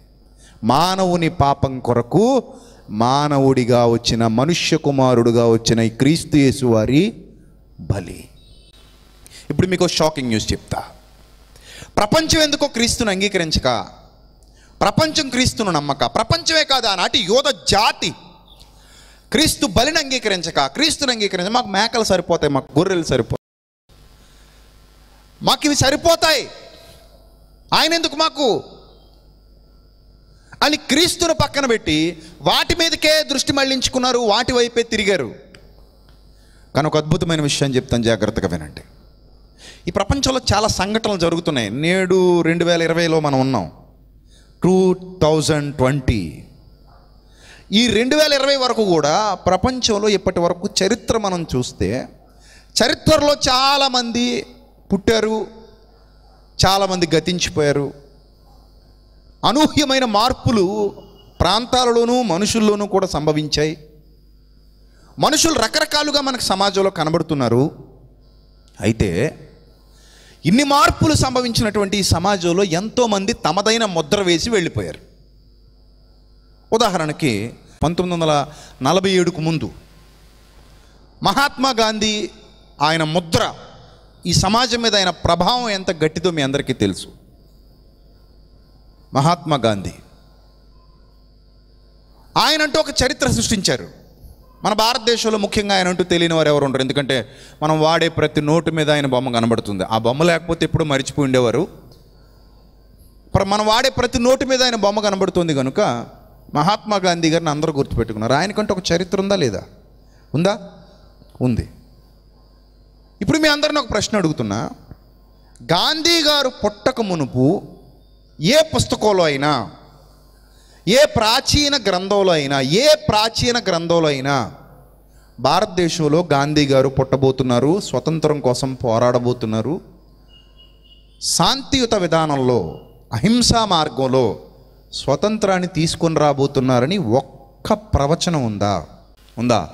Speaker 2: మానవుని పాపం కొరకు మానవుడిగా వచ్చిన మనుష్య కుమారుడుగా వచ్చిన ఈ క్రీస్తు యేసు వారి బలి. ఇప్పుడు మీకు షాకింగ్ న్యూస్ చెప్తా. ప్రపంచం ఎందుకో క్రీస్తును అంగీకరించక? ప్రపంచం క్రీస్తును నమ్మక? ప్రపంచమే కాదు? ఆనాటి యోధ జాతి క్రీస్తు బలిని అంగీకరించక? క్రీస్తుని అంగీకరించక మాకు మేకలు సరిపోతాయి మాకు గొర్రెలు సరిపోతాయి. మాకు ఇవి సరిపోతాయి. ఆయన ఎందుకు మాకు? అని క్రీస్తును పక్కన పెట్టి వాటి మీదకే దృష్టి మళ్ళించుకున్నారు వాటి వైపే తిరిగారు. కానీ ఒక అద్భుతమైన విషయం చెప్తాను జాగ్రత్తగా వినండి. ఈ ప్రపంచంలో చాలా సంఘటనలు జరుగుతున్నాయి. నేడు రెండు వేల ఇరవైలో మనం ఉన్నాం. Two thousand twenty. ఈ రెండు వేల ఇరవై వరకు కూడా ప్రపంచంలో ఇప్పటి వరకు చరిత్ర మనం చూస్తే చరిత్రలో చాలామంది పుట్టారు చాలామంది గతించిపోయారు అనూహ్యమైన మార్పులు ప్రాంతాలలోనూ మనుషుల్లోనూ కూడా సంభవించాయి. మనుషులు రకరకాలుగా మనకు సమాజంలో కనబడుతున్నారు. అయితే ఇన్ని మార్పులు సంభవించినటువంటి ఈ సమాజంలో ఎంతోమంది తమదైన ముద్ర వేసి వెళ్ళిపోయారు. ఉదాహరణకి పంతొమ్మిది వందల నలభై ఏడుకు ముందు మహాత్మా గాంధీ ఆయన ముద్ర ఈ సమాజం మీద ఆయన ప్రభావం ఎంత గట్టిదో మీ అందరికీ తెలుసు. మహాత్మా గాంధీ. ఆయన అంటూ ఒక చరిత్ర సృష్టించారు. మన భారతదేశంలో ముఖ్యంగా ఆయన అంటూ తెలియని వారు ఎవరు ఉండరు. ఎందుకంటే మనం వాడే ప్రతి నోటు మీద ఆయన బొమ్మ కనబడుతుంది. ఆ బొమ్మ లేకపోతే ఎప్పుడు మర్చిపోయి ఉండేవారు. మనం వాడే ప్రతి నోటు మీద ఆయన బొమ్మ కనబడుతుంది కనుక మహాత్మా గాంధీ గారిని అందరూ గుర్తుపెట్టుకున్నారు. ఆయనకంటే ఒక చరిత్ర ఉందా లేదా? ఉందా? ఉంది. ఇప్పుడు మీ అందరిని ఒక ప్రశ్న అడుగుతున్నా. గాంధీ గారు పుట్టక మునుపు ఏ పుస్తకంలో అయినా ఏ ప్రాచీన గ్రంథంలో అయినా ఏ ప్రాచీన గ్రంథంలో అయినా భారతదేశంలో గాంధీ గారు పుట్టబోతున్నారు స్వతంత్రం కోసం పోరాడబోతున్నారు. శాంతియుత విధానంలో అహింసా మార్గంలో స్వతంత్రాన్ని తీసుకొని రాబోతున్నారని ఒక్క ప్రవచనం ఉందా? ఉందా?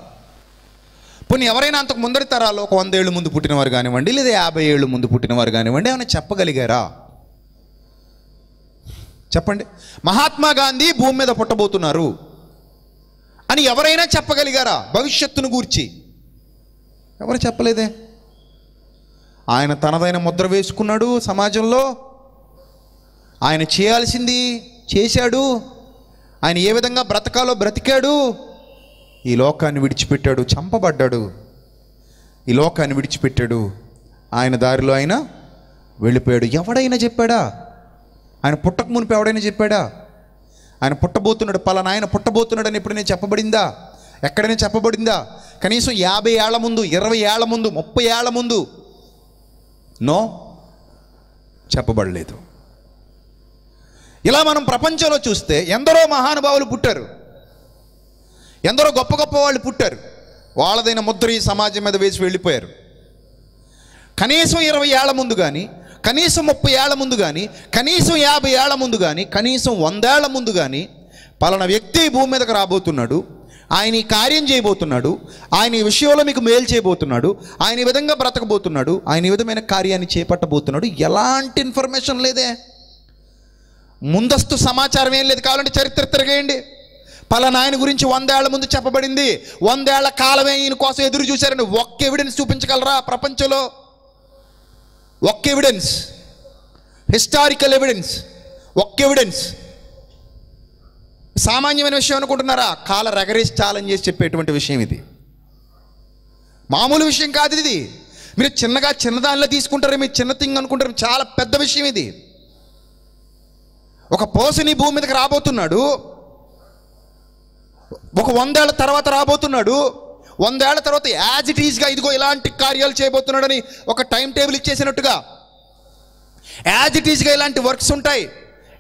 Speaker 2: పోనీ ఎవరైనా అంతకు ముందరి తరాలు ఒక వంద ఏళ్ళు ముందు పుట్టినవారు కానివ్వండి లేదా యాభై ఏళ్ళు ముందు పుట్టినవారు కానివ్వండి ఏమైనా చెప్పగలిగారా? చెప్పండి. మహాత్మా గాంధీ భూమి మీద పుట్టబోతున్నారు. అని ఎవరైనా చెప్పగలిగారా భవిష్యత్తును గూర్చి? ఎవరు చెప్పలేదే? ఆయన తనదైన ముద్ర వేసుకున్నాడు సమాజంలో. ఆయన చేయాల్సింది చేశాడు. ఆయన ఏ విధంగా బ్రతకాలో బ్రతికాడు. ఈ లోకాన్ని విడిచిపెట్టాడు చంపబడ్డాడు. ఈ లోకాన్ని విడిచిపెట్టాడు. ఆయన దారిలో ఆయన వెళ్ళిపోయాడు. ఎవడైనా చెప్పాడా? ఆయన పుట్టక మునిపి ఎవడైనా చెప్పాడా? ఆయన పుట్టబోతున్నాడు పలానా ఆయన పుట్టబోతున్నాడు అని ఎప్పుడైనా చెప్పబడిందా? ఎక్కడైనా చెప్పబడిందా? కనీసం యాభై ఏళ్ళ ముందు ఇరవై ఏళ్ళ ముందు ముప్పై ఏళ్ళ ముందు నో చెప్పబడలేదు. ఇలా మనం ప్రపంచంలో చూస్తే ఎందరో మహానుభావులు పుట్టారు. ఎందరో గొప్ప గొప్ప వాళ్ళు పుట్టారు. వాళ్ళదైన ముద్ర ఈ సమాజం మీద వేసి వెళ్ళిపోయారు. కనీసం ఇరవై ఏళ్ళ ముందు కానీ కనీసం ముప్పై ఏళ్ళ ముందు కానీ కనీసం యాభై ఏళ్ళ ముందు కానీ కనీసం వందేళ్ళ ముందు కానీ పలానా వ్యక్తి భూమి మీదకి రాబోతున్నాడు. ఆయన ఈ కార్యం చేయబోతున్నాడు. ఆయన ఈ విషయంలో మీకు మేలు చేయబోతున్నాడు. ఆయన ఈ విధంగా బ్రతకబోతున్నాడు. ఆయన ఈ విధమైన కార్యాన్ని చేపట్టబోతున్నాడు. ఎలాంటి ఇన్ఫర్మేషన్ లేదే. ముందస్తు సమాచారం ఏం లేదు. కావాలంటే చరిత్ర తిరగేయండి. పలానా ఆయన గురించి వందేళ్ళ ముందు చెప్పబడింది. వందేళ్ళ కాలమే ఈయన కోసం ఎదురు చూశారని ఒక్క ఎవిడెన్స్ చూపించగలరా ప్రపంచంలో? ఒక్క ఎవిడెన్స్ హిస్టారికల్ ఎవిడెన్స్ ఒక్క ఎవిడెన్స్ సామాన్యమైన విషయం అనుకుంటున్నారా? కాల రగరేసి ఛాలెంజ్ చేసి చెప్పేటువంటి విషయం ఇది. మామూలు విషయం కాదు ఇది. మీరు చిన్నగా చిన్నదానిలో తీసుకుంటారు మీరు చిన్న థింగ్ అనుకుంటారు చాలా పెద్ద విషయం ఇది. ఒక పర్సన్ ఈ భూమి మీదకి రాబోతున్నాడు. ఒక వందేళ్ళ తర్వాత రాబోతున్నాడు. వందేళ్ళ తర్వాత యాజ్ ఇట్ ఈజ్గా ఇదిగో ఇలాంటి కార్యాలు చేయబోతున్నాడని ఒక టైం టేబుల్ ఇచ్చేసినట్టుగా. యాజ్ ఇట్ ఈజ్గా ఇలాంటి వర్క్స్ ఉంటాయి.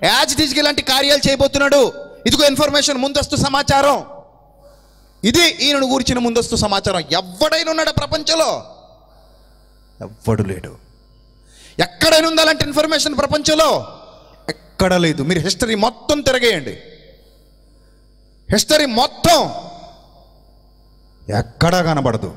Speaker 2: యాజ్ ఇట్ ఈజ్గా ఇలాంటి కార్యాలు చేయబోతున్నాడు. ఇదిగో ఇన్ఫర్మేషన్ ముందస్తు సమాచారం. ఇది ఈయనను గురించిన ముందస్తు సమాచారం. ఎవడైనా ఉన్నాడా ప్రపంచంలో? ఎవ్వడు లేడు. ఎక్కడైనా ఉందాలంటే అలాంటి ఇన్ఫర్మేషన్ ప్రపంచంలో? ఎక్కడ లేదు. మీరు హిస్టరీ మొత్తం తిరగేయండి. హిస్టరీ మొత్తం ఎక్కడా కనబడదు.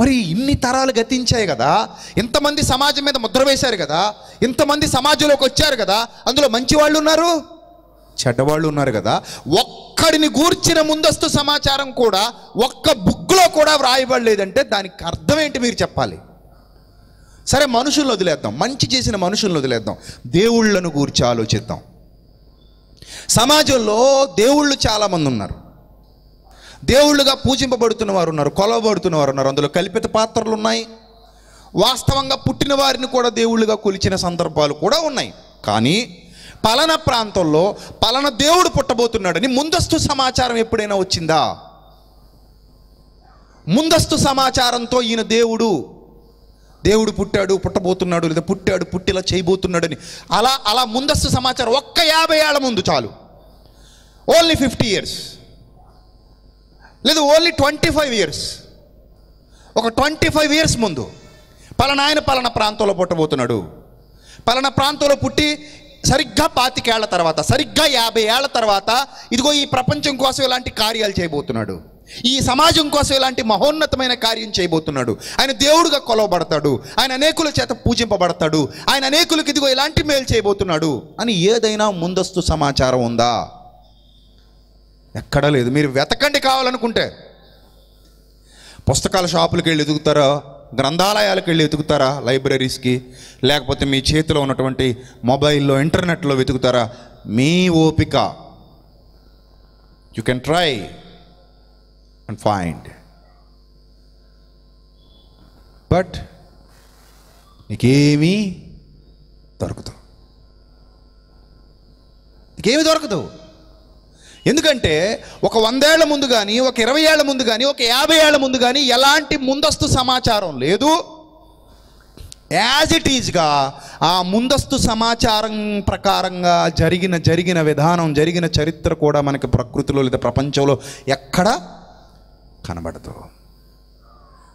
Speaker 2: మరి ఇన్ని తరాలు గతించాయి కదా ఇంతమంది సమాజం మీద ముద్ర వేశారు కదా ఇంతమంది సమాజంలోకి వచ్చారు కదా అందులో మంచి వాళ్ళు ఉన్నారు చెడ్డవాళ్ళు ఉన్నారు కదా ఒక్కడిని గూర్చిన ముందస్తు సమాచారం కూడా ఒక్క బుక్లో కూడా వ్రాయబడలేదంటే దానికి అర్థం ఏంటి మీరు చెప్పాలి? సరే మనుషులను వదిలేద్దాం మంచి చేసిన మనుషులను వదిలేద్దాం దేవుళ్ళను గూర్చి ఆలోచిద్దాం. సమాజంలో దేవుళ్ళు చాలామంది ఉన్నారు. దేవుళ్ళుగా పూజింపబడుతున్న వారు ఉన్నారు కొలవబడుతున్న వారు ఉన్నారు. అందులో కల్పిత పాత్రలు ఉన్నాయి. వాస్తవంగా పుట్టిన వారిని కూడా దేవుళ్ళుగా కొలిచిన సందర్భాలు కూడా ఉన్నాయి. కానీ పలన ప్రాంతంలో పలన దేవుడు పుట్టబోతున్నాడని ముందస్తు సమాచారం ఎప్పుడైనా వచ్చిందా? ముందస్తు సమాచారంతో ఈయన దేవుడు దేవుడు పుట్టాడు పుట్టబోతున్నాడు లేదా పుట్టాడు పుట్టిలా చేయబోతున్నాడని అలా అలా ముందస్తు సమాచారం ఒక్క యాభై ఏళ్ళ ముందు చాలు. Only fifty years. లేదు ఓన్లీ ట్వంటీ ఫైవ్ ఇయర్స్ ఒక ట్వంటీ ఫైవ్ ఇయర్స్ ముందు పలానా ఆయన పలానా ప్రాంతంలో పుట్టబోతున్నాడు. పలానా ప్రాంతంలో పుట్టి సరిగ్గా పాతికేళ్ళ తర్వాత సరిగ్గా యాభై ఏళ్ళ తర్వాత ఇదిగో ఈ ప్రపంచం కోసం ఇలాంటి కార్యాలు చేయబోతున్నాడు. ఈ సమాజం కోసం ఇలాంటి మహోన్నతమైన కార్యం చేయబోతున్నాడు. ఆయన దేవుడుగా కొలవబడతాడు. ఆయన అనేకుల చేత పూజింపబడతాడు. ఆయన అనేకులకు ఇదిగో ఇలాంటి మేలు చేయబోతున్నాడు అని ఏదైనా ముందస్తు సమాచారం ఉందా? ఎక్కడా లేదు. మీరు వెతకండి కావాలనుకుంటే. పుస్తకాల షాపులకు వెళ్ళి ఎదుగుతారా గ్రంథాలయాలకు వెళ్ళి వెతుకుతారా లైబ్రరీస్కి? లేకపోతే మీ చేతిలో ఉన్నటువంటి మొబైల్లో ఇంటర్నెట్లో వెతుకుతారా? మీ ఓపిక. You can try and find but నీకేమీ దొరకదు. నీకేమీ దొరకదు. ఎందుకంటే ఒక వందేళ్ళ ముందు కానీ ఒక ఇరవై ఏళ్ళ ముందు కానీ ఒక యాభై ఏళ్ళ ముందు కానీ ఎలాంటి ముందస్తు సమాచారం లేదు. యాజ్ ఇట్ ఈజ్గా ఆ ముందస్తు సమాచారం ప్రకారంగా జరిగిన జరిగిన విధానం జరిగిన చరిత్ర కూడా మనకి ప్రకృతిలో లేదా ప్రపంచంలో ఎక్కడ కనబడదు.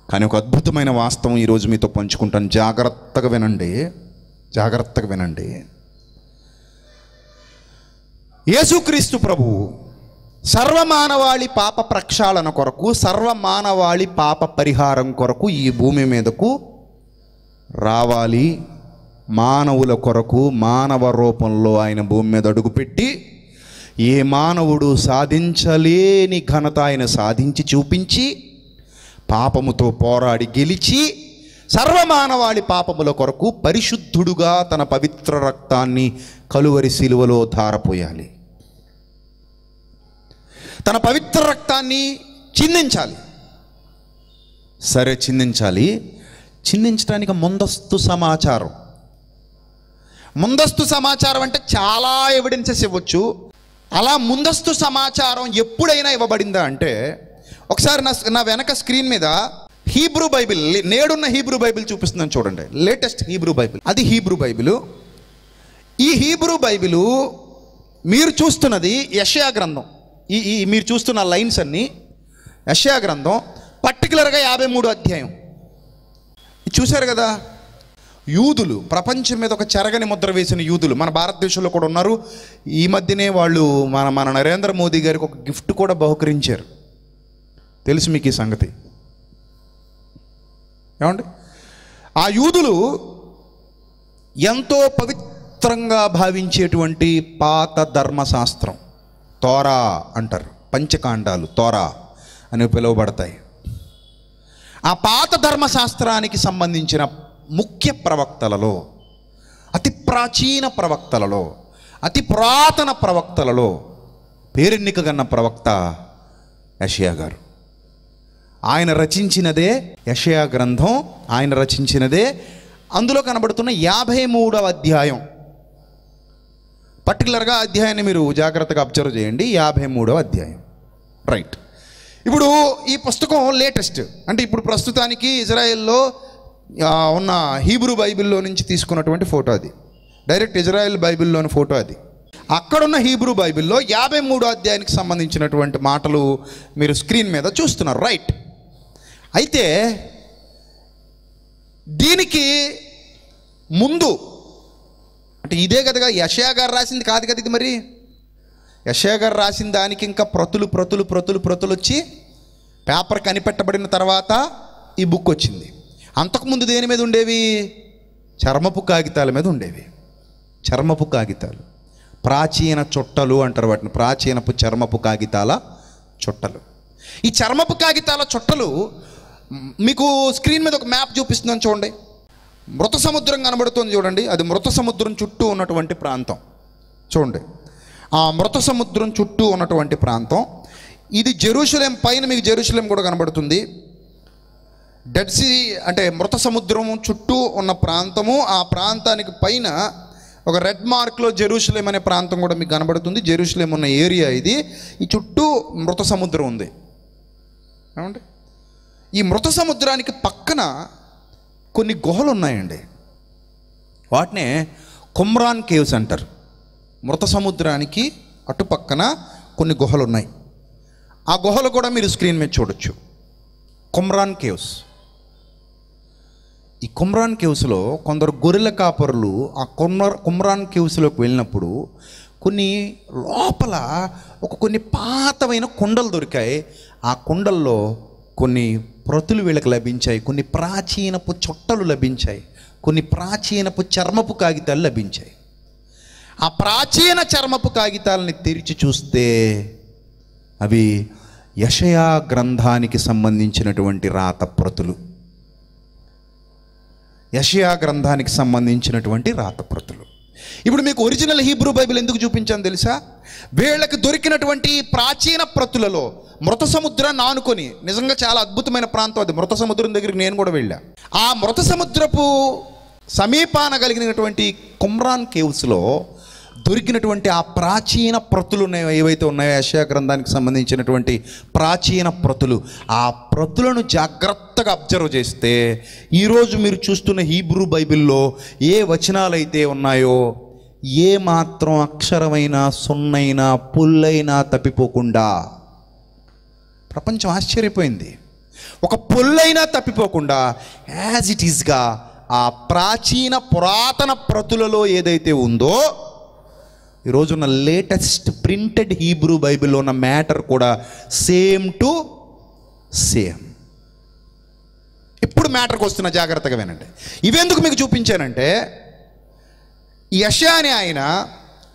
Speaker 2: కానీ ఒక అద్భుతమైన వాస్తవం ఈరోజు మీతో పంచుకుంటాను. జాగ్రత్తగా వినండి. జాగ్రత్తగా వినండి. యేసుక్రీస్తు ప్రభువు సర్వమానవాళి పాప ప్రక్షాళన కొరకు సర్వమానవాళి పాప పరిహారం కొరకు ఈ భూమి మీదకు రావాలి. మానవుల కొరకు మానవ రూపంలో ఆయన భూమి మీద అడుగుపెట్టి ఏ మానవుడు సాధించలేని ఘనత ఆయన సాధించి చూపించి పాపముతో పోరాడి గెలిచి సర్వమానవాళి పాపముల కొరకు పరిశుద్ధుడుగా తన పవిత్ర రక్తాన్ని కలువరి శిలువలో ధారపోయాలి. తన పవిత్ర రక్తాన్ని చిందించాలి. సరే చిందించాలి. చిందించడానికి ముందస్తు సమాచారం. ముందస్తు సమాచారం అంటే చాలా ఎవిడెన్సెస్ ఇవ్వచ్చు. అలా ముందస్తు సమాచారం ఎప్పుడైనా ఇవ్వబడిందా అంటే ఒకసారి నా నా వెనక స్క్రీన్ మీద హీబ్రూ బైబిల్ నేడున్న హీబ్రూ బైబిల్ చూపిస్తున్నాను చూడండి. Latest Hebrew Bible. అది హీబ్రూ బైబిల్. ఈ హీబ్రూ బైబిలు మీరు చూస్తున్నది యషయా గ్రంథం. ఈ ఈ మీరు చూస్తున్న లైన్స్ అన్నీ. యషయా గ్రంథం పర్టికులర్గా యాభై మూడు అధ్యాయం. చూశారు కదా? యూదులు ప్రపంచం మీద ఒక చెరగని ముద్ర వేసిన యూదులు. మన భారతదేశంలో కూడా ఉన్నారు. ఈ మధ్యనే వాళ్ళు మన మన నరేంద్ర మోదీ గారికి ఒక గిఫ్ట్ కూడా బహుకరించారు. తెలుసు మీకు ఈ సంగతి. ఏమండి? ఆ యూదులు ఎంతో పవిత్రంగా భావించేటువంటి పాత ధర్మశాస్త్రం. తోరా అంటారు. పంచకాండాలు తోరా అని పిలువబడతాయి. ఆ పాత ధర్మశాస్త్రానికి సంబంధించిన ముఖ్య ప్రవక్తలలో అతి ప్రాచీన ప్రవక్తలలో అతి పురాతన ప్రవక్తలలో పేరెన్నికగన్న ప్రవక్త యషయా గారు. ఆయన రచించినదే యషయా గ్రంథం ఆయన రచించినదే అందులో కనబడుతున్న యాభై మూడవ అధ్యాయం. పర్టికులర్గా అధ్యాయాన్ని మీరు జాగ్రత్తగా అబ్జర్వ్ చేయండి. యాభై మూడవ అధ్యాయం. రైట్. ఇప్పుడు ఈ పుస్తకం లేటెస్ట్. అంటే ఇప్పుడు ప్రస్తుతానికి ఇజ్రాయెల్లో ఉన్న హీబ్రూ బైబిల్లో నుంచి తీసుకున్నటువంటి ఫోటో అది. డైరెక్ట్ ఇజ్రాయెల్ బైబిల్లోని ఫోటో అది. అక్కడున్న హీబ్రూ బైబిల్లో యాభై మూడో అధ్యాయానికి సంబంధించినటువంటి మాటలు మీరు స్క్రీన్ మీద చూస్తున్నారు. రైట్. అయితే దీనికి ముందు అంటే ఇదే కదగా యషయా గారు రాసింది కాదు కదా ఇది మరి? యషయా గారు రాసిన దానికి ఇంకా ప్రతులు ప్రతులు ప్రతులు ప్రతులు వచ్చి పేపర్ కనిపెట్టబడిన తర్వాత ఈ బుక్ వచ్చింది. అంతకుముందు దేని మీద ఉండేవి? చర్మపు కాగితాల మీద ఉండేవి. చర్మపు కాగితాలు. ప్రాచీన చుట్టలు అంటారు వాటిని. ప్రాచీనపు చర్మపు కాగితాల చుట్టలు. ఈ చర్మపు కాగితాల చుట్టలు మీకు స్క్రీన్ మీద ఒక మ్యాప్ చూపిస్తుందని చూడండి. మృత సముద్రం కనబడుతుంది చూడండి. అది మృత సముద్రం చుట్టూ ఉన్నటువంటి ప్రాంతం. చూడండి. ఆ మృత సముద్రం చుట్టూ ఉన్నటువంటి ప్రాంతం. ఇది జెరూసలేం పైన మీకు జెరూసలేం కూడా కనబడుతుంది. డెడ్ సీ అంటే మృత సముద్రం చుట్టూ ఉన్న ప్రాంతము. ఆ ప్రాంతానికి పైన ఒక రెడ్ మార్క్లో జెరూసలేం అనే ప్రాంతం కూడా మీకు కనబడుతుంది. జెరూసలేం ఉన్న ఏరియా ఇది. ఈ చుట్టూ మృత సముద్రం ఉంది. ఏమండి? ఈ మృత సముద్రానికి పక్కన కొన్ని గుహలు ఉన్నాయండి వాటినే కుమ్రాన్ కేవ్స్ అంటారు. మృత సముద్రానికి అటుపక్కన కొన్ని గుహలు ఉన్నాయి ఆ గుహలు కూడా మీరు స్క్రీన్ మీద చూడొచ్చు. Qumran caves. ఈ కుమ్రాన్ కేవ్స్లో కొందరు గొర్రెల కాపరులు ఆ కుమ్ర కుమ్రాన్ కేవ్స్లోకి వెళ్ళినప్పుడు కొన్ని లోపల ఒక కొన్ని పాతమైన కుండలు దొరికాయి. ఆ కుండల్లో కొన్ని ప్రతులు వీళ్ళకి లభించాయి కొన్ని ప్రాచీనపు చుట్టలు లభించాయి కొన్ని ప్రాచీనపు చర్మపు కాగితాలు లభించాయి. ఆ ప్రాచీన చర్మపు కాగితాలని తెరిచి చూస్తే అవి యషయా గ్రంథానికి సంబంధించినటువంటి రాత ప్రతులు. యషయా గ్రంథానికి సంబంధించినటువంటి రాత ప్రతులు. ఇప్పుడు మీకు ఒరిజినల్ హీబ్రూ బైబిల్ ఎందుకు చూపించాను తెలుసా? వీళ్ళకి దొరికినటువంటి ప్రాచీన ప్రతులలో మృత సముద్రాన్ని ఆనుకొని నిజంగా చాలా అద్భుతమైన ప్రాంతం అది మృత సముద్రం దగ్గరికి నేను కూడా వెళ్ళా. ఆ మృత సముద్రపు సమీపాన కలిగినటువంటి కుమ్రాన్ కేవ్స్లో దొరికినటువంటి ఆ ప్రాచీన ప్రతులు ఉన్నాయో ఏవైతే ఉన్నాయో యశయా గ్రంథానికి సంబంధించినటువంటి ప్రాచీన ప్రతులు ఆ ప్రతులను జాగ్రత్తగా అబ్జర్వ్ చేస్తే ఈరోజు మీరు చూస్తున్న హీబ్రూ బైబిల్లో ఏ వచనాలైతే ఉన్నాయో ఏ మాత్రం అక్షరమైనా సున్నైనా పుల్లైనా తప్పిపోకుండా ప్రపంచం ఆశ్చర్యపోయింది. ఒక పొల్లైనా తప్పిపోకుండా యాజ్ ఇట్ ఈస్గా ఆ ప్రాచీన పురాతన ప్రతులలో ఏదైతే ఉందో ఈరోజున్న లేటెస్ట్ ప్రింటెడ్ హీబ్రూ బైబిల్లో ఉన్న మ్యాటర్ కూడా సేమ్ టు సేమ్ ఇప్పుడు మ్యాటర్కి వస్తున్న జాగ్రత్తగా వినండి. ఇవెందుకు మీకు చూపించానంటే యశ అనే ఆయన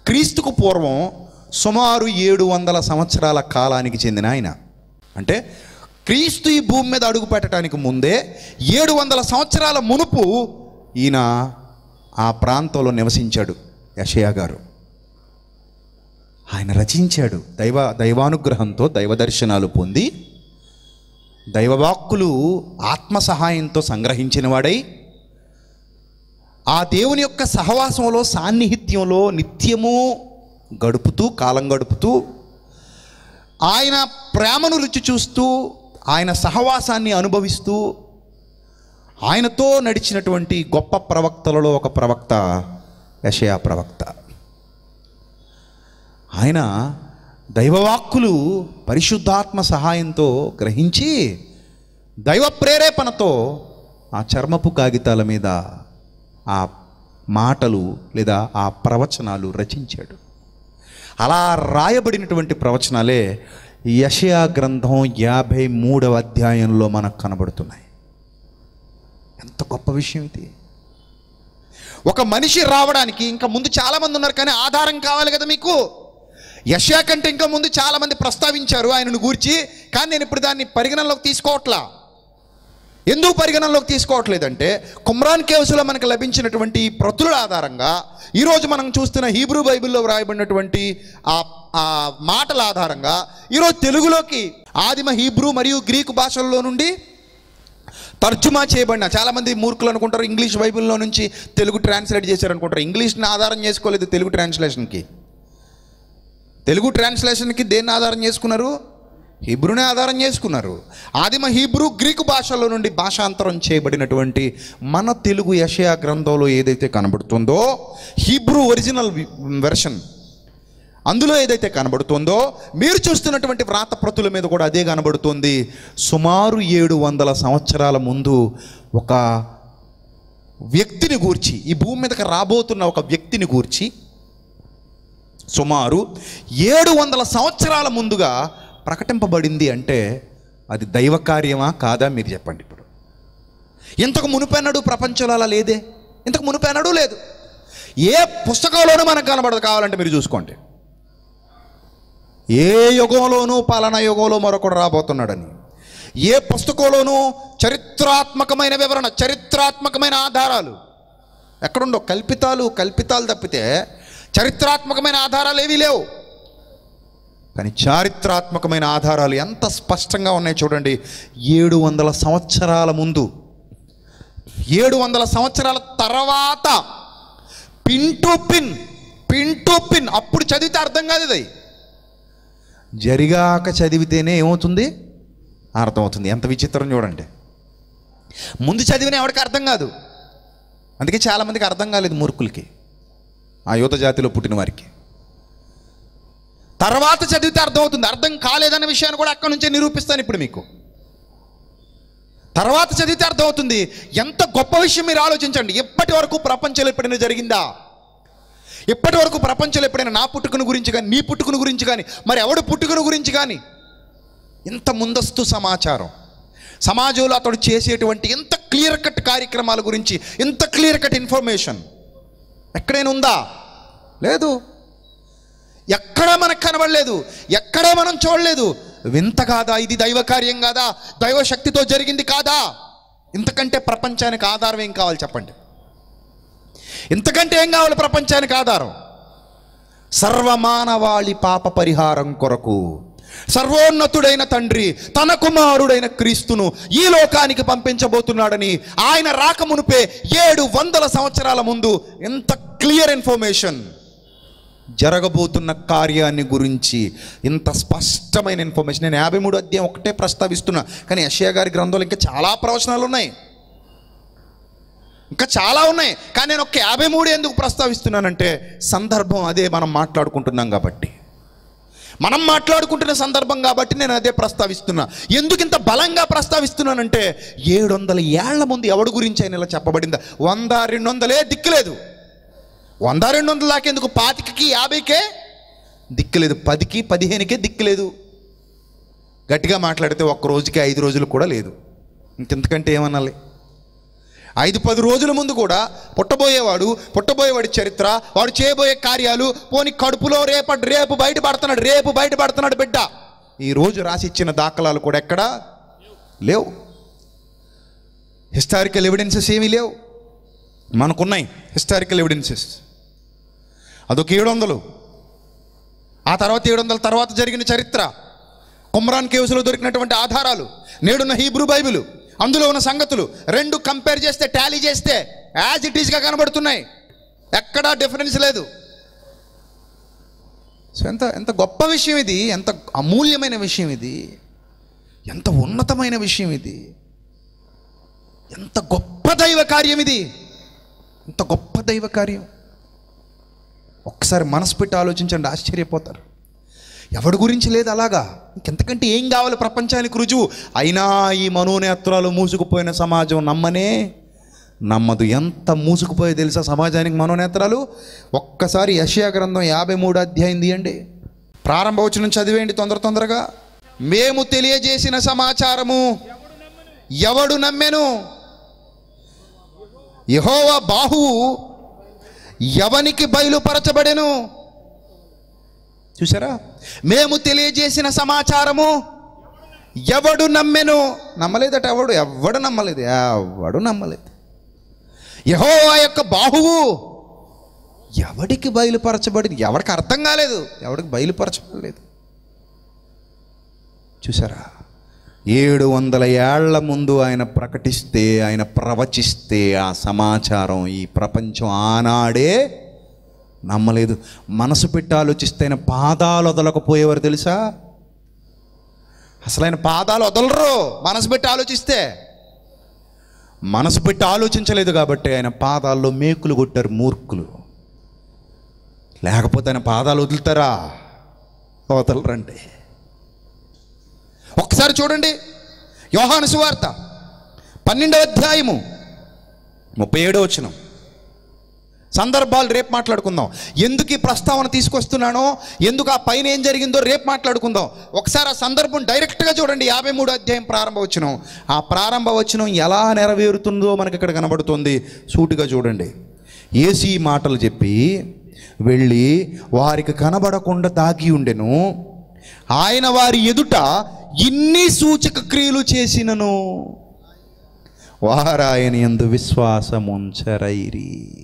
Speaker 2: క్రీస్తుకు పూర్వం సుమారు ఏడు వందల సంవత్సరాల కాలానికి చెందిన ఆయన. అంటే క్రీస్తు ఈ భూమి మీద అడుగు పెట్టడానికి ముందే ఏడు వందల సంవత్సరాల మునుపు ఈయన ఆ ప్రాంతంలో నివసించాడు యషయా గారు. ఆయన రచించాడు. దైవ దైవానుగ్రహంతో దైవ దర్శనాలు పొంది దైవవాక్కులు ఆత్మ సహాయంతో సంగ్రహించిన వాడై ఆ దేవుని యొక్క సహవాసంలో సాన్నిహిత్యంలో నిత్యము గడుపుతూ కాలం గడుపుతూ ఆయన ప్రేమను రుచి చూస్తూ ఆయన సహవాసాన్ని అనుభవిస్తూ ఆయనతో నడిచినటువంటి గొప్ప ప్రవక్తలలో ఒక ప్రవక్త యషయా ప్రవక్త. ఆయన దైవవాక్కులు పరిశుద్ధాత్మ సహాయంతో గ్రహించి దైవ ప్రేరేపణతో ఆ చర్మపు కాగితాల మీద ఆ మాటలు లేదా ఆ ప్రవచనాలు రచించాడు. అలా రాయబడినటువంటి ప్రవచనాలే యషయా గ్రంథం యాభై మూడవ అధ్యాయంలో మనకు కనబడుతున్నాయి. ఎంత గొప్ప విషయం ఇది. ఒక మనిషి రావడానికి ఇంకా ముందు చాలామంది ఉన్నారు కానీ ఆధారం కావాలి కదా మీకు? యశా కంటే ఇంకా ముందు చాలామంది ప్రస్తావించారు ఆయనను గూర్చి కానీ నేను ఇప్పుడు దాన్ని పరిగణనలోకి తీసుకోవట్లా. ఎందుకు పరిగణనలోకి తీసుకోవట్లేదంటే కుమ్రాన్ కేవ్స్లో మనకు లభించినటువంటి ఈ ప్రతుల ఆధారంగా ఈరోజు మనం చూస్తున్న హీబ్రూ బైబిల్లో వ్రాయబడినటువంటి ఆ ఆ మాటల ఆధారంగా ఈరోజు తెలుగులోకి ఆదిమ హీబ్రూ మరియు గ్రీకు భాషల్లో నుండి తర్జుమా చేయబడిన చాలామంది మూర్ఖులు అనుకుంటారు ఇంగ్లీష్ బైబిల్లో నుంచి తెలుగు ట్రాన్స్లేట్ చేశారు అనుకుంటారు ఇంగ్లీష్ని ఆధారం చేసుకోలేదు తెలుగు ట్రాన్స్లేషన్కి. తెలుగు ట్రాన్స్లేషన్కి దేన్ని ఆధారం చేసుకున్నారు? హీబ్రూనే ఆధారం చేసుకున్నారు. ఆదిమ హీబ్రూ గ్రీకు భాషలో నుండి భాషాంతరం చేయబడినటువంటి మన తెలుగు యషయా గ్రంథంలో ఏదైతే కనబడుతుందో హీబ్రూ ఒరిజినల్ వెర్షన్ అందులో ఏదైతే కనబడుతుందో మీరు చూస్తున్నటువంటి వ్రాతప్రతుల మీద కూడా అదే కనబడుతుంది. సుమారు ఏడు వందల సంవత్సరాల ముందు ఒక వ్యక్తిని గూర్చి ఈ భూమి మీదకి రాబోతున్న ఒక వ్యక్తిని గూర్చి సుమారు ఏడు వందల సంవత్సరాల ముందుగా ప్రకటింపబడింది అంటే అది దైవ కార్యమా కాదా మీరు చెప్పండి ఇప్పుడు. ఇంతకు మునిపెన్నడు ప్రపంచంలో అలా లేదే? ఇంతకు మునిపెన్నడూ లేదు. ఏ పుస్తకంలోనూ మనకు కనబడదు కావాలంటే మీరు చూసుకోండి. ఏ యుగంలోనూ పాలనా యుగంలో మరొకడు రాబోతున్నాడని. ఏ పుస్తకంలోనూ చరిత్రాత్మకమైన వివరణ చరిత్రాత్మకమైన ఆధారాలు ఎక్కడుండో? కల్పితాలు కల్పితాలు తప్పితే చరిత్రాత్మకమైన ఆధారాలు ఏవీ లేవు. కానీ చారిత్రాత్మకమైన ఆధారాలు ఎంత స్పష్టంగా ఉన్నాయి చూడండి. ఏడు వందల సంవత్సరాల ముందు ఏడు వందల సంవత్సరాల తర్వాత pin to pin pin to pin అప్పుడు చదివితే అర్థం కాదు ఇది. జరిగాక చదివితేనే ఏమవుతుంది? అర్థమవుతుంది. ఎంత విచిత్రం చూడండి. ముందు చదివిన ఎవరికి అర్థం కాదు. అందుకే చాలామందికి అర్థం కాలేదు మూర్ఖులకి. ఆ యువత జాతిలో పుట్టిన వారికి. తర్వాత చదివితే అర్థమవుతుంది. అర్థం కాలేదన్న విషయాన్ని కూడా అక్కడి నుంచే నిరూపిస్తాను ఇప్పుడు మీకు. తర్వాత చదివితే అర్థమవుతుంది. ఎంత గొప్ప విషయం మీరు ఆలోచించండి. ఇప్పటి వరకు ప్రపంచంలో ఎప్పుడైనా జరిగిందా? ఇప్పటి వరకు ప్రపంచంలో ఎప్పుడైనా నా పుట్టుకను గురించి కానీ నీ పుట్టుకను గురించి కానీ మరి ఎవడు పుట్టుకను గురించి కానీ? ఇంత ముందస్తు సమాచారం. సమాజంలో అతడు చేసేటువంటి ఇంత క్లియర్ కట్ కార్యక్రమాల గురించి ఇంత క్లియర్ కట్ ఇన్ఫర్మేషన్. ఎక్కడైనా ఉందా లేదు. ఎక్కడా మనకు కనబడలేదు. ఎక్కడా మనం చూడలేదు. వింత కాదా ఇది దైవ కార్యం కాదా? దైవ శక్తితో జరిగింది కాదా? ఇంతకంటే ప్రపంచానికి ఆధారం ఏం కావాలి చెప్పండి? ఇంతకంటే ఏం కావాలి ప్రపంచానికి ఆధారం? సర్వమానవాళి పాప పరిహారం కొరకు సర్వోన్నతుడైన తండ్రి తన కుమారుడైన క్రీస్తును ఈ లోకానికి పంపించబోతున్నాడని ఆయన రాకమునుపే ఏడు వందల సంవత్సరాల ముందు ఎంత క్లియర్ ఇన్ఫర్మేషన్? జరగబోతున్న కార్యాన్ని గురించి ఇంత స్పష్టమైన ఇన్ఫర్మేషన్. నేను యాభై మూడు అధ్యాయం ఒకటే ప్రస్తావిస్తున్నా కానీ యషయా గారి గ్రంథంలో ఇంకా చాలా ప్రవచనాలు ఉన్నాయి. ఇంకా చాలా ఉన్నాయి కానీ నేను ఒక యాభై మూడు ఎందుకు ప్రస్తావిస్తున్నానంటే సందర్భం అదే మనం మాట్లాడుకుంటున్నాం కాబట్టి. మనం మాట్లాడుకుంటున్న సందర్భం కాబట్టి నేను అదే ప్రస్తావిస్తున్నా. ఎందుకు ఇంత బలంగా ప్రస్తావిస్తున్నానంటే ఏడు వందల ఏళ్ళ ముందు ఎవడి గురించి అయినా ఇలా చెప్పబడిందా? వంద రెండు వందలే దిక్కులేదు వంద రెండు వందల దాకా ఎందుకు? పాతికకి యాభైకే దిక్కులేదు పదికి పదిహేనుకే దిక్కులేదు గట్టిగా మాట్లాడితే ఒక్క రోజుకి ఐదు రోజులు కూడా లేదు. ఇంకెంతకంటే ఏమనాలి? ఐదు పది రోజుల ముందు కూడా పుట్టబోయేవాడు పుట్టబోయేవాడి చరిత్ర వాడు చేయబోయే కార్యాలు పోని కడుపులో రేప రేపు బయటపడుతున్నాడు రేపు బయటపడుతున్నాడు బిడ్డ. ఈ రోజు రాసి ఇచ్చిన దాఖలాలు కూడా ఎక్కడా? లేవు. హిస్టారికల్ ఎవిడెన్సెస్ ఏమీ లేవు. మనకున్నాయి హిస్టారికల్ ఎవిడెన్సెస్ అదొక ఏడు వందలు ఆ తర్వాత ఏడు వందల తర్వాత జరిగిన చరిత్ర. కుమ్రాన్ కేసులో దొరికినటువంటి ఆధారాలు. నేడున్న హీబ్రూ బైబిలు. అందులో ఉన్న సంగతులు రెండు కంపేర్ చేస్తే టాలీ చేస్తే యాజ్ ఇట్ ఈస్గా కనబడుతున్నాయి. ఎక్కడా డిఫరెన్స్ లేదు. సో ఎంత ఎంత గొప్ప విషయం ఇది ఎంత అమూల్యమైన విషయం ఇది ఎంత ఉన్నతమైన విషయం ఇది ఎంత గొప్ప దైవ కార్యం ఇది ఎంత గొప్ప దైవ కార్యం. ఒక్కసారి మనసు పెట్టి ఆలోచించండి ఆశ్చర్యపోతారు. ఎవడి గురించి లేదు అలాగా? ఇంకెంతకంటే ఏం కావాలి ప్రపంచానికి రుజువు? అయినా ఈ మనోనేత్రాలు మూసుకుపోయిన సమాజం నమ్మనే నమ్మదు. ఎంత మూసుకుపోయే తెలుసా సమాజానికి మనోనేత్రాలు? ఒక్కసారి యషియా గ్రంథం యాభై మూడు అధ్యాయం తీయండి. ప్రారంభ వచ్చిన చదివేయండి తొందర తొందరగా. మేము తెలియజేసిన సమాచారము ఎవడు నమ్మెను? యహోవా బాహువు ఎవనికి బయలుపరచబడెను? చూసారా మేము తెలియజేసిన సమాచారము ఎవడు నమ్మెను? నమ్మలేదట ఎవడు? ఎవడు నమ్మలేదు? ఎవడు నమ్మలేదు. యహోవా యొక్క బాహువు ఎవడికి బయలుపరచబడింది? ఎవడికి అర్థం కాలేదు. ఎవడికి బయలుపరచబడలేదు. చూసారా? ఏడు వందల ఏళ్ళ ముందు ఆయన ప్రకటిస్తే ఆయన ప్రవచిస్తే ఆ సమాచారం ఈ ప్రపంచం ఆనాడే నమ్మలేదు. మనసు పెట్టి ఆలోచిస్తే ఆయన పాదాలు వదలకపోయేవారు తెలుసా? అసలు ఆయన పాదాలు వదలరు. మనసు పెట్టి ఆలోచిస్తే. మనసు పెట్టి ఆలోచించలేదు కాబట్టి ఆయన పాదాల్లో మేకులు కొట్టారు మూర్ఖులు. లేకపోతే ఆయన పాదాలు వదులుతారా? వదలరండి. ఒక్కసారి చూడండి. యోహాను సువార్త పన్నెండవ అధ్యాయము ముప్పై ఏడో వచ్చినాం సందర్భాలు రేపు మాట్లాడుకుందాం. ఎందుకు ఈ ప్రస్తావన తీసుకొస్తున్నానో ఎందుకు ఆ పైన ఏం జరిగిందో రేపు మాట్లాడుకుందాం. ఒకసారి ఆ సందర్భం డైరెక్ట్గా చూడండి. యాభై మూడు అధ్యాయం ప్రారంభ వచనం. ఆ ప్రారంభ వచనం ఎలా నెరవేరుతుందో మనకి ఇక్కడ కనబడుతుంది. సూటిగా చూడండి. ఏసీ మాటలు చెప్పి వెళ్ళి వారికి కనబడకుండా దాగి ఉండెను. ఆయన వారి ఎదుట ఇన్ని సూచక క్రియలు చేసినను. వారాయన ఎందు విశ్వాసముంచరైరి.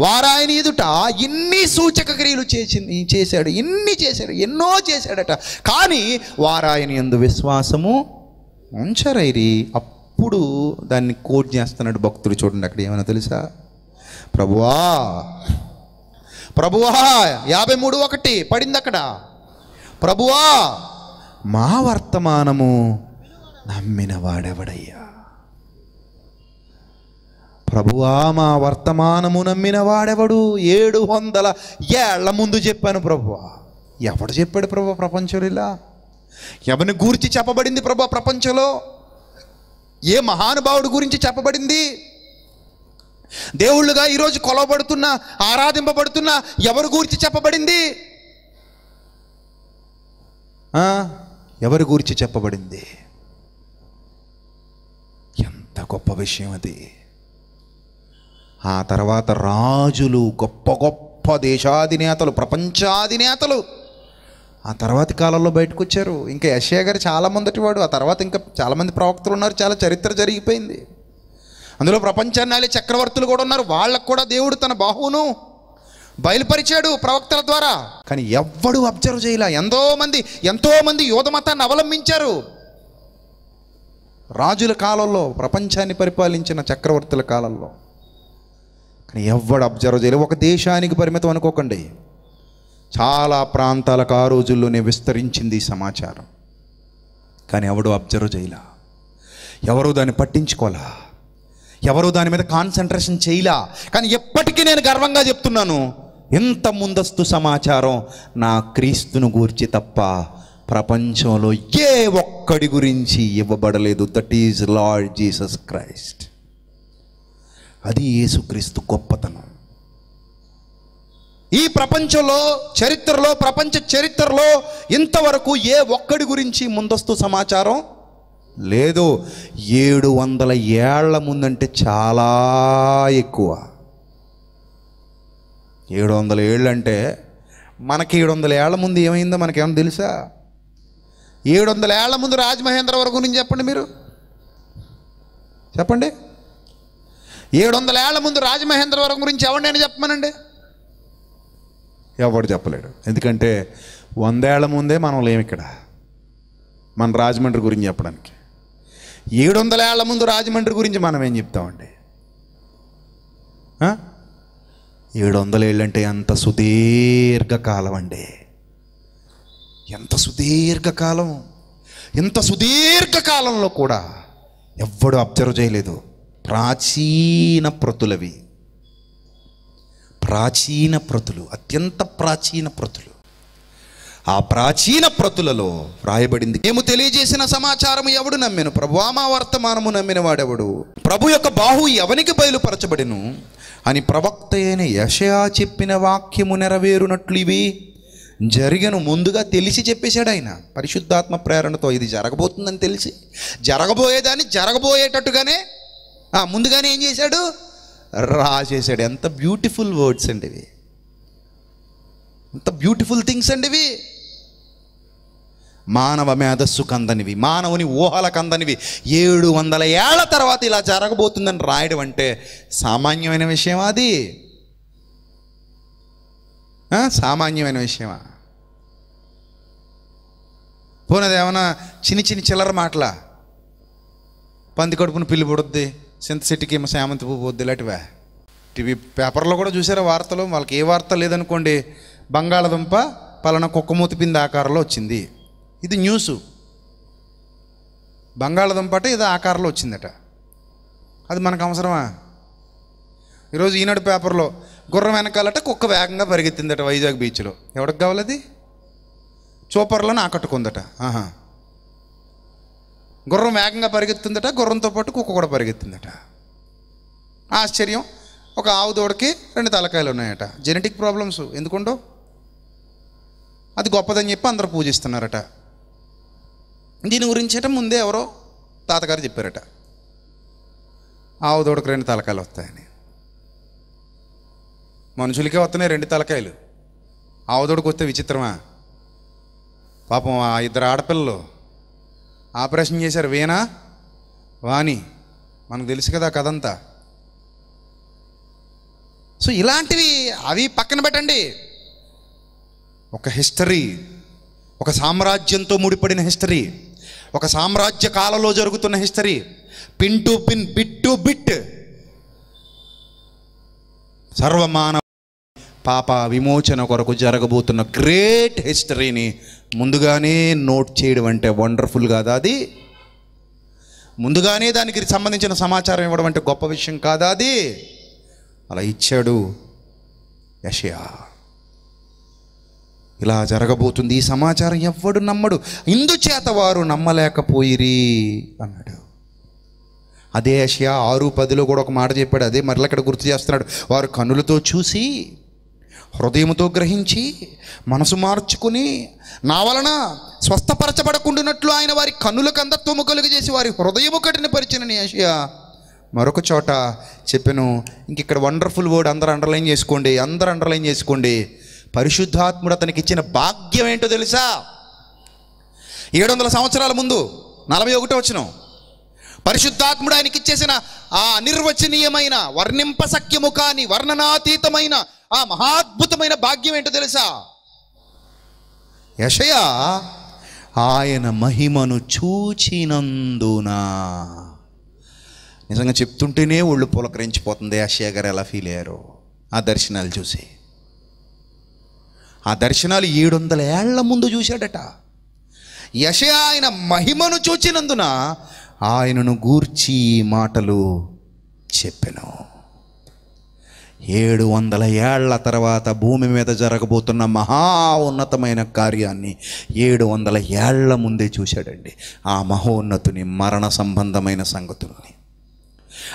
Speaker 2: వారాయన ఎదుట ఇన్ని సూచక క్రియలు చేసింది చేశాడు ఇన్ని చేశాడు ఎన్నో చేశాడట. కానీ వారాయన ఎందు విశ్వాసము ఉంచరైరి. అప్పుడు దాన్ని కోట్ చేస్తున్నాడు భక్తుడు చూడండి అక్కడ ఏమైనా తెలుసా? ప్రభువా ప్రభువా యాభై మూడు ఒకటి పడింది అక్కడ. ప్రభువా మా వర్తమానము నమ్మిన వాడెవడయ్యా? ప్రభువా మా వర్తమానము నమ్మిన వాడెవడు? ఏడు వందల ఏళ్ళ ముందు చెప్పాను ప్రభువా. ఎవడు చెప్పాడు ప్రభు ప్రపంచంలో? ఇలా ఎవరిని గూర్చి చెప్పబడింది ప్రభు ప్రపంచంలో? ఏ మహానుభావుడి గురించి చెప్పబడింది? దేవుళ్ళుగా ఈరోజు కొలవబడుతున్న ఆరాధింపబడుతున్న ఎవరి గురించి చెప్పబడింది? ఎవరి గురించి చెప్పబడింది? ఎంత గొప్ప విషయం అది. ఆ తర్వాత రాజులు గొప్ప గొప్ప దేశాధినేతలు ప్రపంచాధినేతలు. ఆ తర్వాతి కాలంలో బయటకు వచ్చారు ఇంకా యశయ్య గారు చాలా మందటి వాడు ఆ తర్వాత ఇంకా చాలామంది ప్రవక్తలు ఉన్నారు. చాలా చరిత్ర జరిగిపోయింది. అందులో ప్రపంచాన్ని చక్రవర్తులు కూడా ఉన్నారు. వాళ్ళకు కూడా దేవుడు తన బాహువును బయలుపరిచాడు ప్రవక్తల ద్వారా. కానీ ఎవ్వడు అబ్జర్వ్ చేయలే. ఎంతో మంది ఎంతో మంది యోధ మతాన్ని అవలంబించారు. రాజుల కాలంలో ప్రపంచాన్ని పరిపాలించిన చక్రవర్తుల కాలంలో. కానీ ఎవడు అబ్జర్వ్ చేయలేదు ఒక దేశానికి పరిమితం అనుకోకండి. చాలా ప్రాంతాలకు ఆ రోజుల్లోనే విస్తరించింది ఈ సమాచారం. కానీ ఎవడు అబ్జర్వ్ చేయలా? ఎవరు దాన్ని పట్టించుకోలా ఎవరు దాని మీద కాన్సన్ట్రేషన్ చేయలా? కానీ ఎప్పటికీ నేను గర్వంగా చెప్తున్నాను ఎంత ముందస్తు సమాచారం నా క్రీస్తును గూర్చి తప్ప ప్రపంచంలో ఏ ఒక్కడి గురించి ఇవ్వబడలేదు. That is Lord Jesus Christ అది యేసుక్రీస్తు గొప్పతనం. ఈ ప్రపంచంలో చరిత్రలో ప్రపంచ చరిత్రలో ఇంతవరకు ఏ ఒక్కడి గురించి ముందస్తు సమాచారం లేదు. ఏడు వందల ఏళ్ళ ముందంటే చాలా ఎక్కువ. ఏడు వందల ఏళ్ళు అంటే మనకి ఏడు వందల ఏళ్ళ ముందు ఏమైందో మనకేమైనా తెలుసా? ఏడు వందల ఏళ్ళ ముందు రాజమహేంద్రవరం గురించి చెప్పండి మీరు. చెప్పండి. ఏడు వందల ఏళ్ళ ముందు రాజమహేంద్రవరం గురించి ఎవరినైనా చెప్పమనండి? ఎవడు చెప్పలేడు. ఎందుకంటే వందేళ్ళ ముందే మనం లేము ఇక్కడ. మన రాజమండ్రి గురించి చెప్పడానికి. ఏడు వందల ఏళ్ళ ముందు రాజమండ్రి గురించి మనం ఏం చెప్తామండి? ఏడు వందల ఏళ్ళంటే ఎంత సుదీర్ఘకాలం అండి. ఎంత సుదీర్ఘకాలం. ఇంత సుదీర్ఘకాలంలో కూడా ఎవ్వడు అబ్జర్వ్ చేయలేదు. ప్రాచీన ప్రతులవి. ప్రాచీన ప్రతులు అత్యంత ప్రాచీన ప్రతులు. ఆ ప్రాచీన ప్రతులలో వ్రాయబడింది. మేము తెలియజేసిన సమాచారం ఎవడు నమ్మెను? ప్రభువా మా వర్తమానము నమ్మిన వాడెవడు? ప్రభు యొక్క బాహు ఎవనికి బయలుపరచబడిను? అని ప్రవక్త అయిన యషయా చెప్పిన వాక్యము నెరవేరునట్లు ఇవి జరిగను ముందుగా తెలిసి చెప్పేశాడు ఆయన. పరిశుద్ధాత్మ ప్రేరణతో ఇది జరగబోతుందని తెలిసి జరగబోయేదాన్ని జరగబోయేటట్టుగానే ముందుగానే ఏం చేశాడు? రాసేసాడు ఎంత బ్యూటిఫుల్ వర్డ్స్ అండి ఇవి. ఎంత బ్యూటిఫుల్ థింగ్స్ అండి ఇవి. మానవ మేధస్సు కందనివి మానవుని ఊహల కందనివి. ఏడు వందల ఏళ్ళ తర్వాత ఇలా జరగబోతుందని రాయడం అంటే సామాన్యమైన విషయమా అది? సామాన్యమైన విషయమా? పోనది ఏమైనా చిన్ని చిన్ని చిల్లర మాటలా? పంది కడుపును పిల్లి పుడుద్ది. సింత ఏమో శామంతి పువ్వు పోద్ది ఇలాంటివా. టీవీ పేపర్లో కూడా చూసారా వార్తలు? వాళ్ళకి ఏ వార్త లేదనుకోండి బంగాళదుంప పలానా కుక్కమూతి పిండి ఆకారంలో వచ్చింది. ఇది న్యూసు. బంగాళదుంప అంటే ఇది ఆకారంలో వచ్చిందట. అది మనకు అవసరమా? ఈరోజు ఈనాడు పేపర్లో గుర్రం వెనకాలట కుక్క వేగంగా పరిగెత్తిందట వైజాగ్ బీచ్లో. ఎవరికి కావాలి అది? చూపర్లను ఆకట్టుకుందట. ఆహా. గుర్రం వేగంగా పరిగెత్తుందట గుర్రంతో పాటు కుక్క కూడా పరిగెత్తిందట. ఆశ్చర్యం. ఒక ఆవు దూడకి రెండు తలకాయలు ఉన్నాయట. జెనెటిక్ ప్రాబ్లమ్స్ ఎందుకుండో? అది గొప్పదని చెప్పి అందరూ పూజిస్తున్నారట. దీని గురించట ముందే ఎవరో తాతగారు చెప్పారట. ఆవు దూడకు రెండు తలకాయలు వస్తాయని. మనుషులకే వస్తున్నాయి రెండు తలకాయలు. ఆవు దూడకు వస్తే విచిత్రమా? పాపం ఆ ఇద్దరు ఆడపిల్లలు ఆపరేషన్ చేశారు వేణా? వాణి మనకు తెలుసు కదా కథంతా. సో ఇలాంటివి అవి పక్కన పెట్టండి. ఒక హిస్టరీ ఒక సామ్రాజ్యంతో ముడిపడిన హిస్టరీ ఒక సామ్రాజ్య కాలంలో జరుగుతున్న history pin to pin bit to bit. సర్వమానవ పాప విమోచన కొరకు జరగబోతున్న గ్రేట్ హిస్టరీని ముందుగానే నోట్ చేయడం అంటే వండర్ఫుల్ కాదా అది? ముందుగానే దానికి సంబంధించిన సమాచారం ఇవ్వడం అంటే గొప్ప విషయం కాదా అది? అలా ఇచ్చాడు యషయా. ఇలా జరగబోతుంది ఈ సమాచారం ఎవ్వడు నమ్మడు. ఇందుచేత వారు నమ్మలేకపోయిరి అన్నాడు. అదే యషయా ఆరు పదిలో కూడా ఒక మాట చెప్పాడు అదే మరలా ఇక్కడ గుర్తు చేస్తున్నాడు. వారు కన్నులతో చూసి హృదయముతో గ్రహించి మనసు మార్చుకుని నా వలన స్వస్థపరచబడకుండానట్లు ఆయన వారి కన్నులకు అందత్వము కలుగు చేసి వారి హృదయము కఠినపరిచిన యషయా. మరొక చోట చెప్పాను ఇంక ఇక్కడ వండర్ఫుల్ వర్డ్ అందరూ అండర్లైన్ చేసుకోండి అందరూ అండర్లైన్ చేసుకోండి. పరిశుద్ధాత్ముడు అతనికి ఇచ్చిన భాగ్యం ఏంటో తెలుసా? ఏడు వందల సంవత్సరాల ముందు నలభై ఒకటో వచ్చిన పరిశుద్ధాత్ముడు ఆయనకి ఇచ్చేసిన ఆ అనిర్వచనీయమైన వర్ణింపసఖ్యము కాని వర్ణనాతీతమైన ఆ మహాద్భుతమైన భాగ్యం ఏంటో తెలుసా? యషయ ఆయన మహిమను చూచినందున. నిజంగా చెప్తుంటేనే ఒళ్ళు పులకరించిపోతుంది యషయ గారు ఎలా ఫీల్ అయ్యారు. ఆ దర్శనాలు చూసి. ఆ దర్శనాలు ఏడు వందల ఏళ్ళ ముందు చూశాడట. యశ ఆయన మహిమను చూచినందున ఆయనను గూర్చి మాటలు చెప్పాను. ఏడు వందల ఏళ్ళ తర్వాత భూమి మీద జరగబోతున్న మహా ఉన్నతమైన కార్యాన్ని ఏడు వందల ఏళ్ళ ముందే చూశాడండి. ఆ మహోన్నతుని మరణ సంబంధమైన సంగతుల్ని.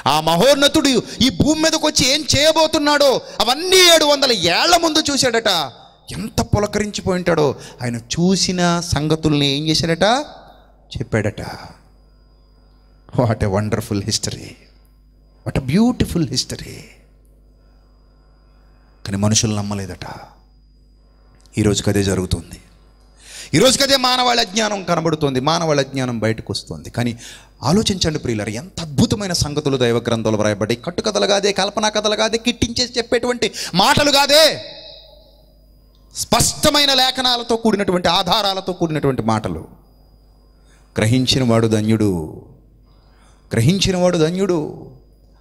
Speaker 2: ఆ మహోన్నతుడు ఈ భూమి మీదకి వచ్చి ఏం చేయబోతున్నాడో అవన్నీ ఏడు వందల ఏళ్ళ ముందు చూశాడట. ఎంత పులకరించిపోయి ఉంటాడో ఆయన చూసిన సంగతుల్ని ఏం చేశాడట? చెప్పాడట. What a wonderful history. What a beautiful history. కానీ మనుషులు నమ్మలేదట. ఈరోజుకి అదే జరుగుతుంది. ఈరోజుకి అదే మానవాళి అజ్ఞానం కనబడుతుంది మానవాళి అజ్ఞానం బయటకు వస్తుంది. కానీ ఆలోచించండి ప్రియులరు ఎంత అద్భుతమైన సంగతులు దైవ గ్రంథాలు వ్రాయబడ్డాయి. కట్టుకథలు కాదే కల్పనా కథలు కాదే కిట్టించేసి చెప్పేటువంటి మాటలు కాదే. స్పష్టమైన లేఖనాలతో కూడినటువంటి ఆధారాలతో కూడినటువంటి మాటలు. గ్రహించిన వాడు ధన్యుడు. గ్రహించిన వాడు ధన్యుడు.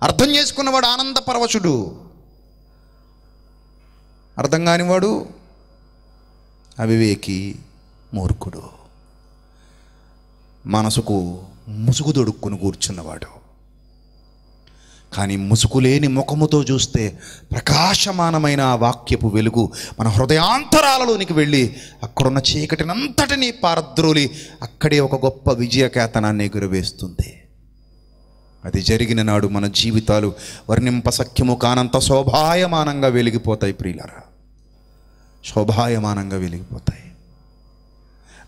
Speaker 2: అర్థం చేసుకున్నవాడు ఆనంద పరవశుడు అర్థం కానివాడు అవివేకి మూర్ఖుడు. మనసుకు ముసుగు దొడుక్కుని కూర్చున్నవాడు. కానీ ముసుగు లేని ముఖముతో చూస్తే ప్రకాశమానమైన ఆ వాక్యపు వెలుగు మన హృదయాంతరాలలోనికి వెళ్ళి అక్కడున్న చీకటినంతటినీ పారద్రోలి అక్కడే ఒక గొప్ప విజయకేతనాన్ని ఎగురవేస్తుంది. అది జరిగిన నాడు మన జీవితాలు వర్ణింపసఖ్యము కానంత శోభాయమానంగా వెలిగిపోతాయి ప్రియులరా. శోభాయమానంగా వెలిగిపోతాయి.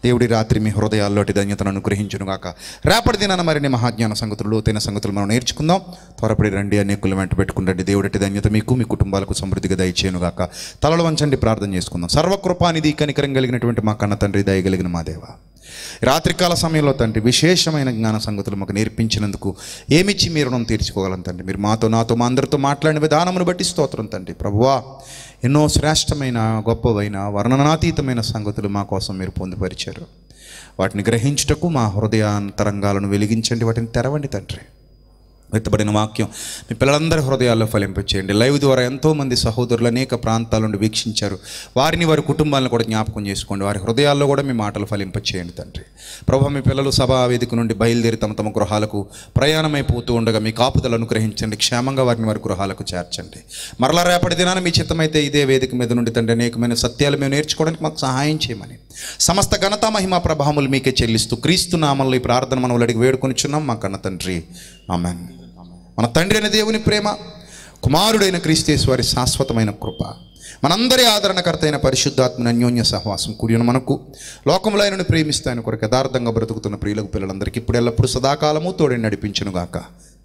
Speaker 2: దేవుడి రాత్రి మీ హృదయాల్లోటి ధన్యతను అనుగ్రహించును గాక రేపటి దినాన మరిన్ని మహాజ్ఞాన సంగతులు లోతైన సంగతులు మనం నేర్చుకుందాం. త్వరపడి రండి అనేకులు వెంట పెట్టుకుంటండి దేవుడి ధన్యత మీకు మీ కుటుంబాలకు సమృద్ధిగా దయచేయను గాక తలలు వంచండి ప్రార్థన చేసుకుందాం. సర్వకృపానిధి కనికరం కలిగినటువంటి మా కన్న తండ్రి దయగలిగిన మా దేవ. రాత్రికాల సమయంలో తండ్రి విశేషమైన జ్ఞాన సంగతులు మాకు నేర్పించినందుకు ఏమిచ్చి మీరు రుణం తీర్చుకోగలం తండ్రి? మీరు మాతో నాతో మా అందరితో మాట్లాడిన విధానమును బట్టి స్తోత్రం తండ్రి. ప్రభువా ఎన్నో శ్రేష్టమైన గొప్పవైన వర్ణనాతీతమైన సంగతులు మా కోసం మీరు పొందుపరిచారు. వాటిని గ్రహించుటకు మా హృదయాంతరంగాలను వెలిగించండి వాటిని తెరవండి తండ్రి. ఎత్తబడిన వాక్యం. మీ పిల్లలందరి హృదయాల్లో ఫలింపచేయండి లైవ్ ద్వారా ఎంతోమంది సహోదరులు అనేక ప్రాంతాల నుండి వీక్షించారు. వారిని వారి కుటుంబాలను కూడా జ్ఞాపకం చేసుకోండి. వారి హృదయాల్లో కూడా మీ మాటలు ఫలింపచేయండి తండ్రి. ప్రభావ మీ పిల్లలు సభా వేదిక నుండి బయలుదేరి తమ తమ గృహాలకు ప్రయాణమైపోతూ ఉండగా మీ కాపుదలు అనుగ్రహించండి. క్షేమంగా వారిని వారి గృహాలకు చేర్చండి. మరలా రేపటి దినాన మీ చిత్తమైతే ఇదే వేదిక మీద నుండి తండ్రి అనేకమైన సత్యాలు మేము నేర్చుకోవడానికి మాకు సహాయం చేయమని. సమస్త ఘనత మహిమ ప్రభావములు మీకే చెల్లిస్తూ క్రీస్తు నామంలో ఈ ప్రార్థన మనం అడిగి వేడుకొనిచున్నాం మా కన్న తండ్రి. ఆమెన్. మన తండ్రి అయిన దేవుని ప్రేమ కుమారుడైన క్రీస్తేశ్వరి శాశ్వతమైన కృప మనందరి ఆదరణకర్త అయిన పరిశుద్ధాత్మని అన్యోన్య సహవాసం కూడిన మనకు లోకంలో ఆయనను ప్రేమిస్తే ఆయన కొరకు యథార్థంగా బ్రతుకుతున్న ప్రియులకు పిల్లలందరికీ ఇప్పుడు ఎల్లప్పుడూ సదాకాలము తోడని నడిపించునుగాక.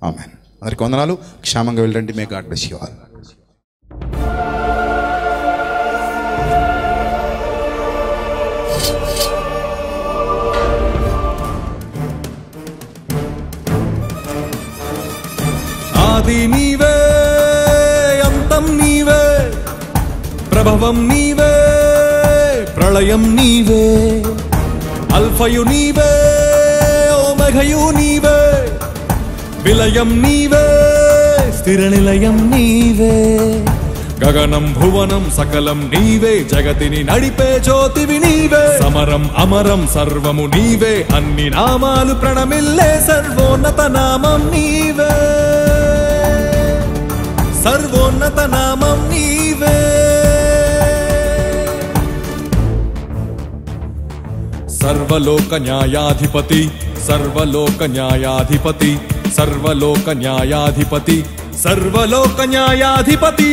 Speaker 2: ఆమెన్. అందరికీ వందనాలు. క్షేమంగా వెళ్ళండి. May God bless you all
Speaker 3: ఆది నీవే అంతం నీవే ప్రభవం నీవే ప్రళయం నీవే అల్ఫయు నీవే ఓమఘయు నీవే విలయం నీవే స్థిర నిలయం నీవే. గగనం భువనం సకలం నీవే జగతిని నడిపే జ్యోతివి నీవే. సమరం అమరం సర్వము నీవే అన్ని నామాలు ప్రణమిల్లే సర్వోన్నత నామం నీవే. సర్వోన్నత నామం నీవే. సర్వలోక న్యాయాధిపతి సర్వలోక న్యాయాధిపతి సర్వలోక న్యాయాధిపతి సర్వలోక న్యాయాధిపతి.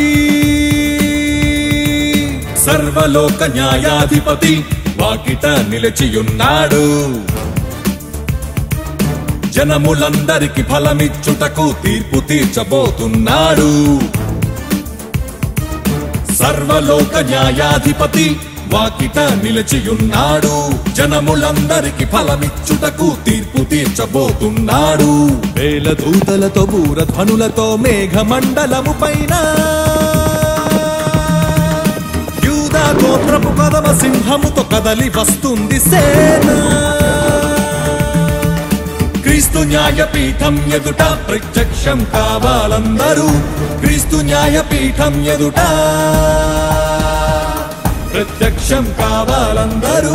Speaker 3: సర్వలోక న్యాయాధిపతి వాకిట నిలిచియున్నాడు. జనములందరికి ఫలమిచ్చుటకు తీర్పు తీర్చబోతున్నాడు. సర్వలోక న్యాయాధిపతి వాకిట నిలిచియున్నాడు. జనములందరికి ఫలమిచ్చుటకు తీర్పు తీర్చబోతున్నాడు. వేల దూతలతో బూరధ్వనులతో మేఘమండలము పైన యూదా గోత్రపు కదమ సింహముతో కదలి వస్తుంది సేనా. క్రీస్తు న్యాయపీఠం ఎదుట ప్రత్యక్షం కావాలందరూ క్రీస్తు న్యాయపీఠం ఎదుట ప్రత్యక్షం కావాలందరూ.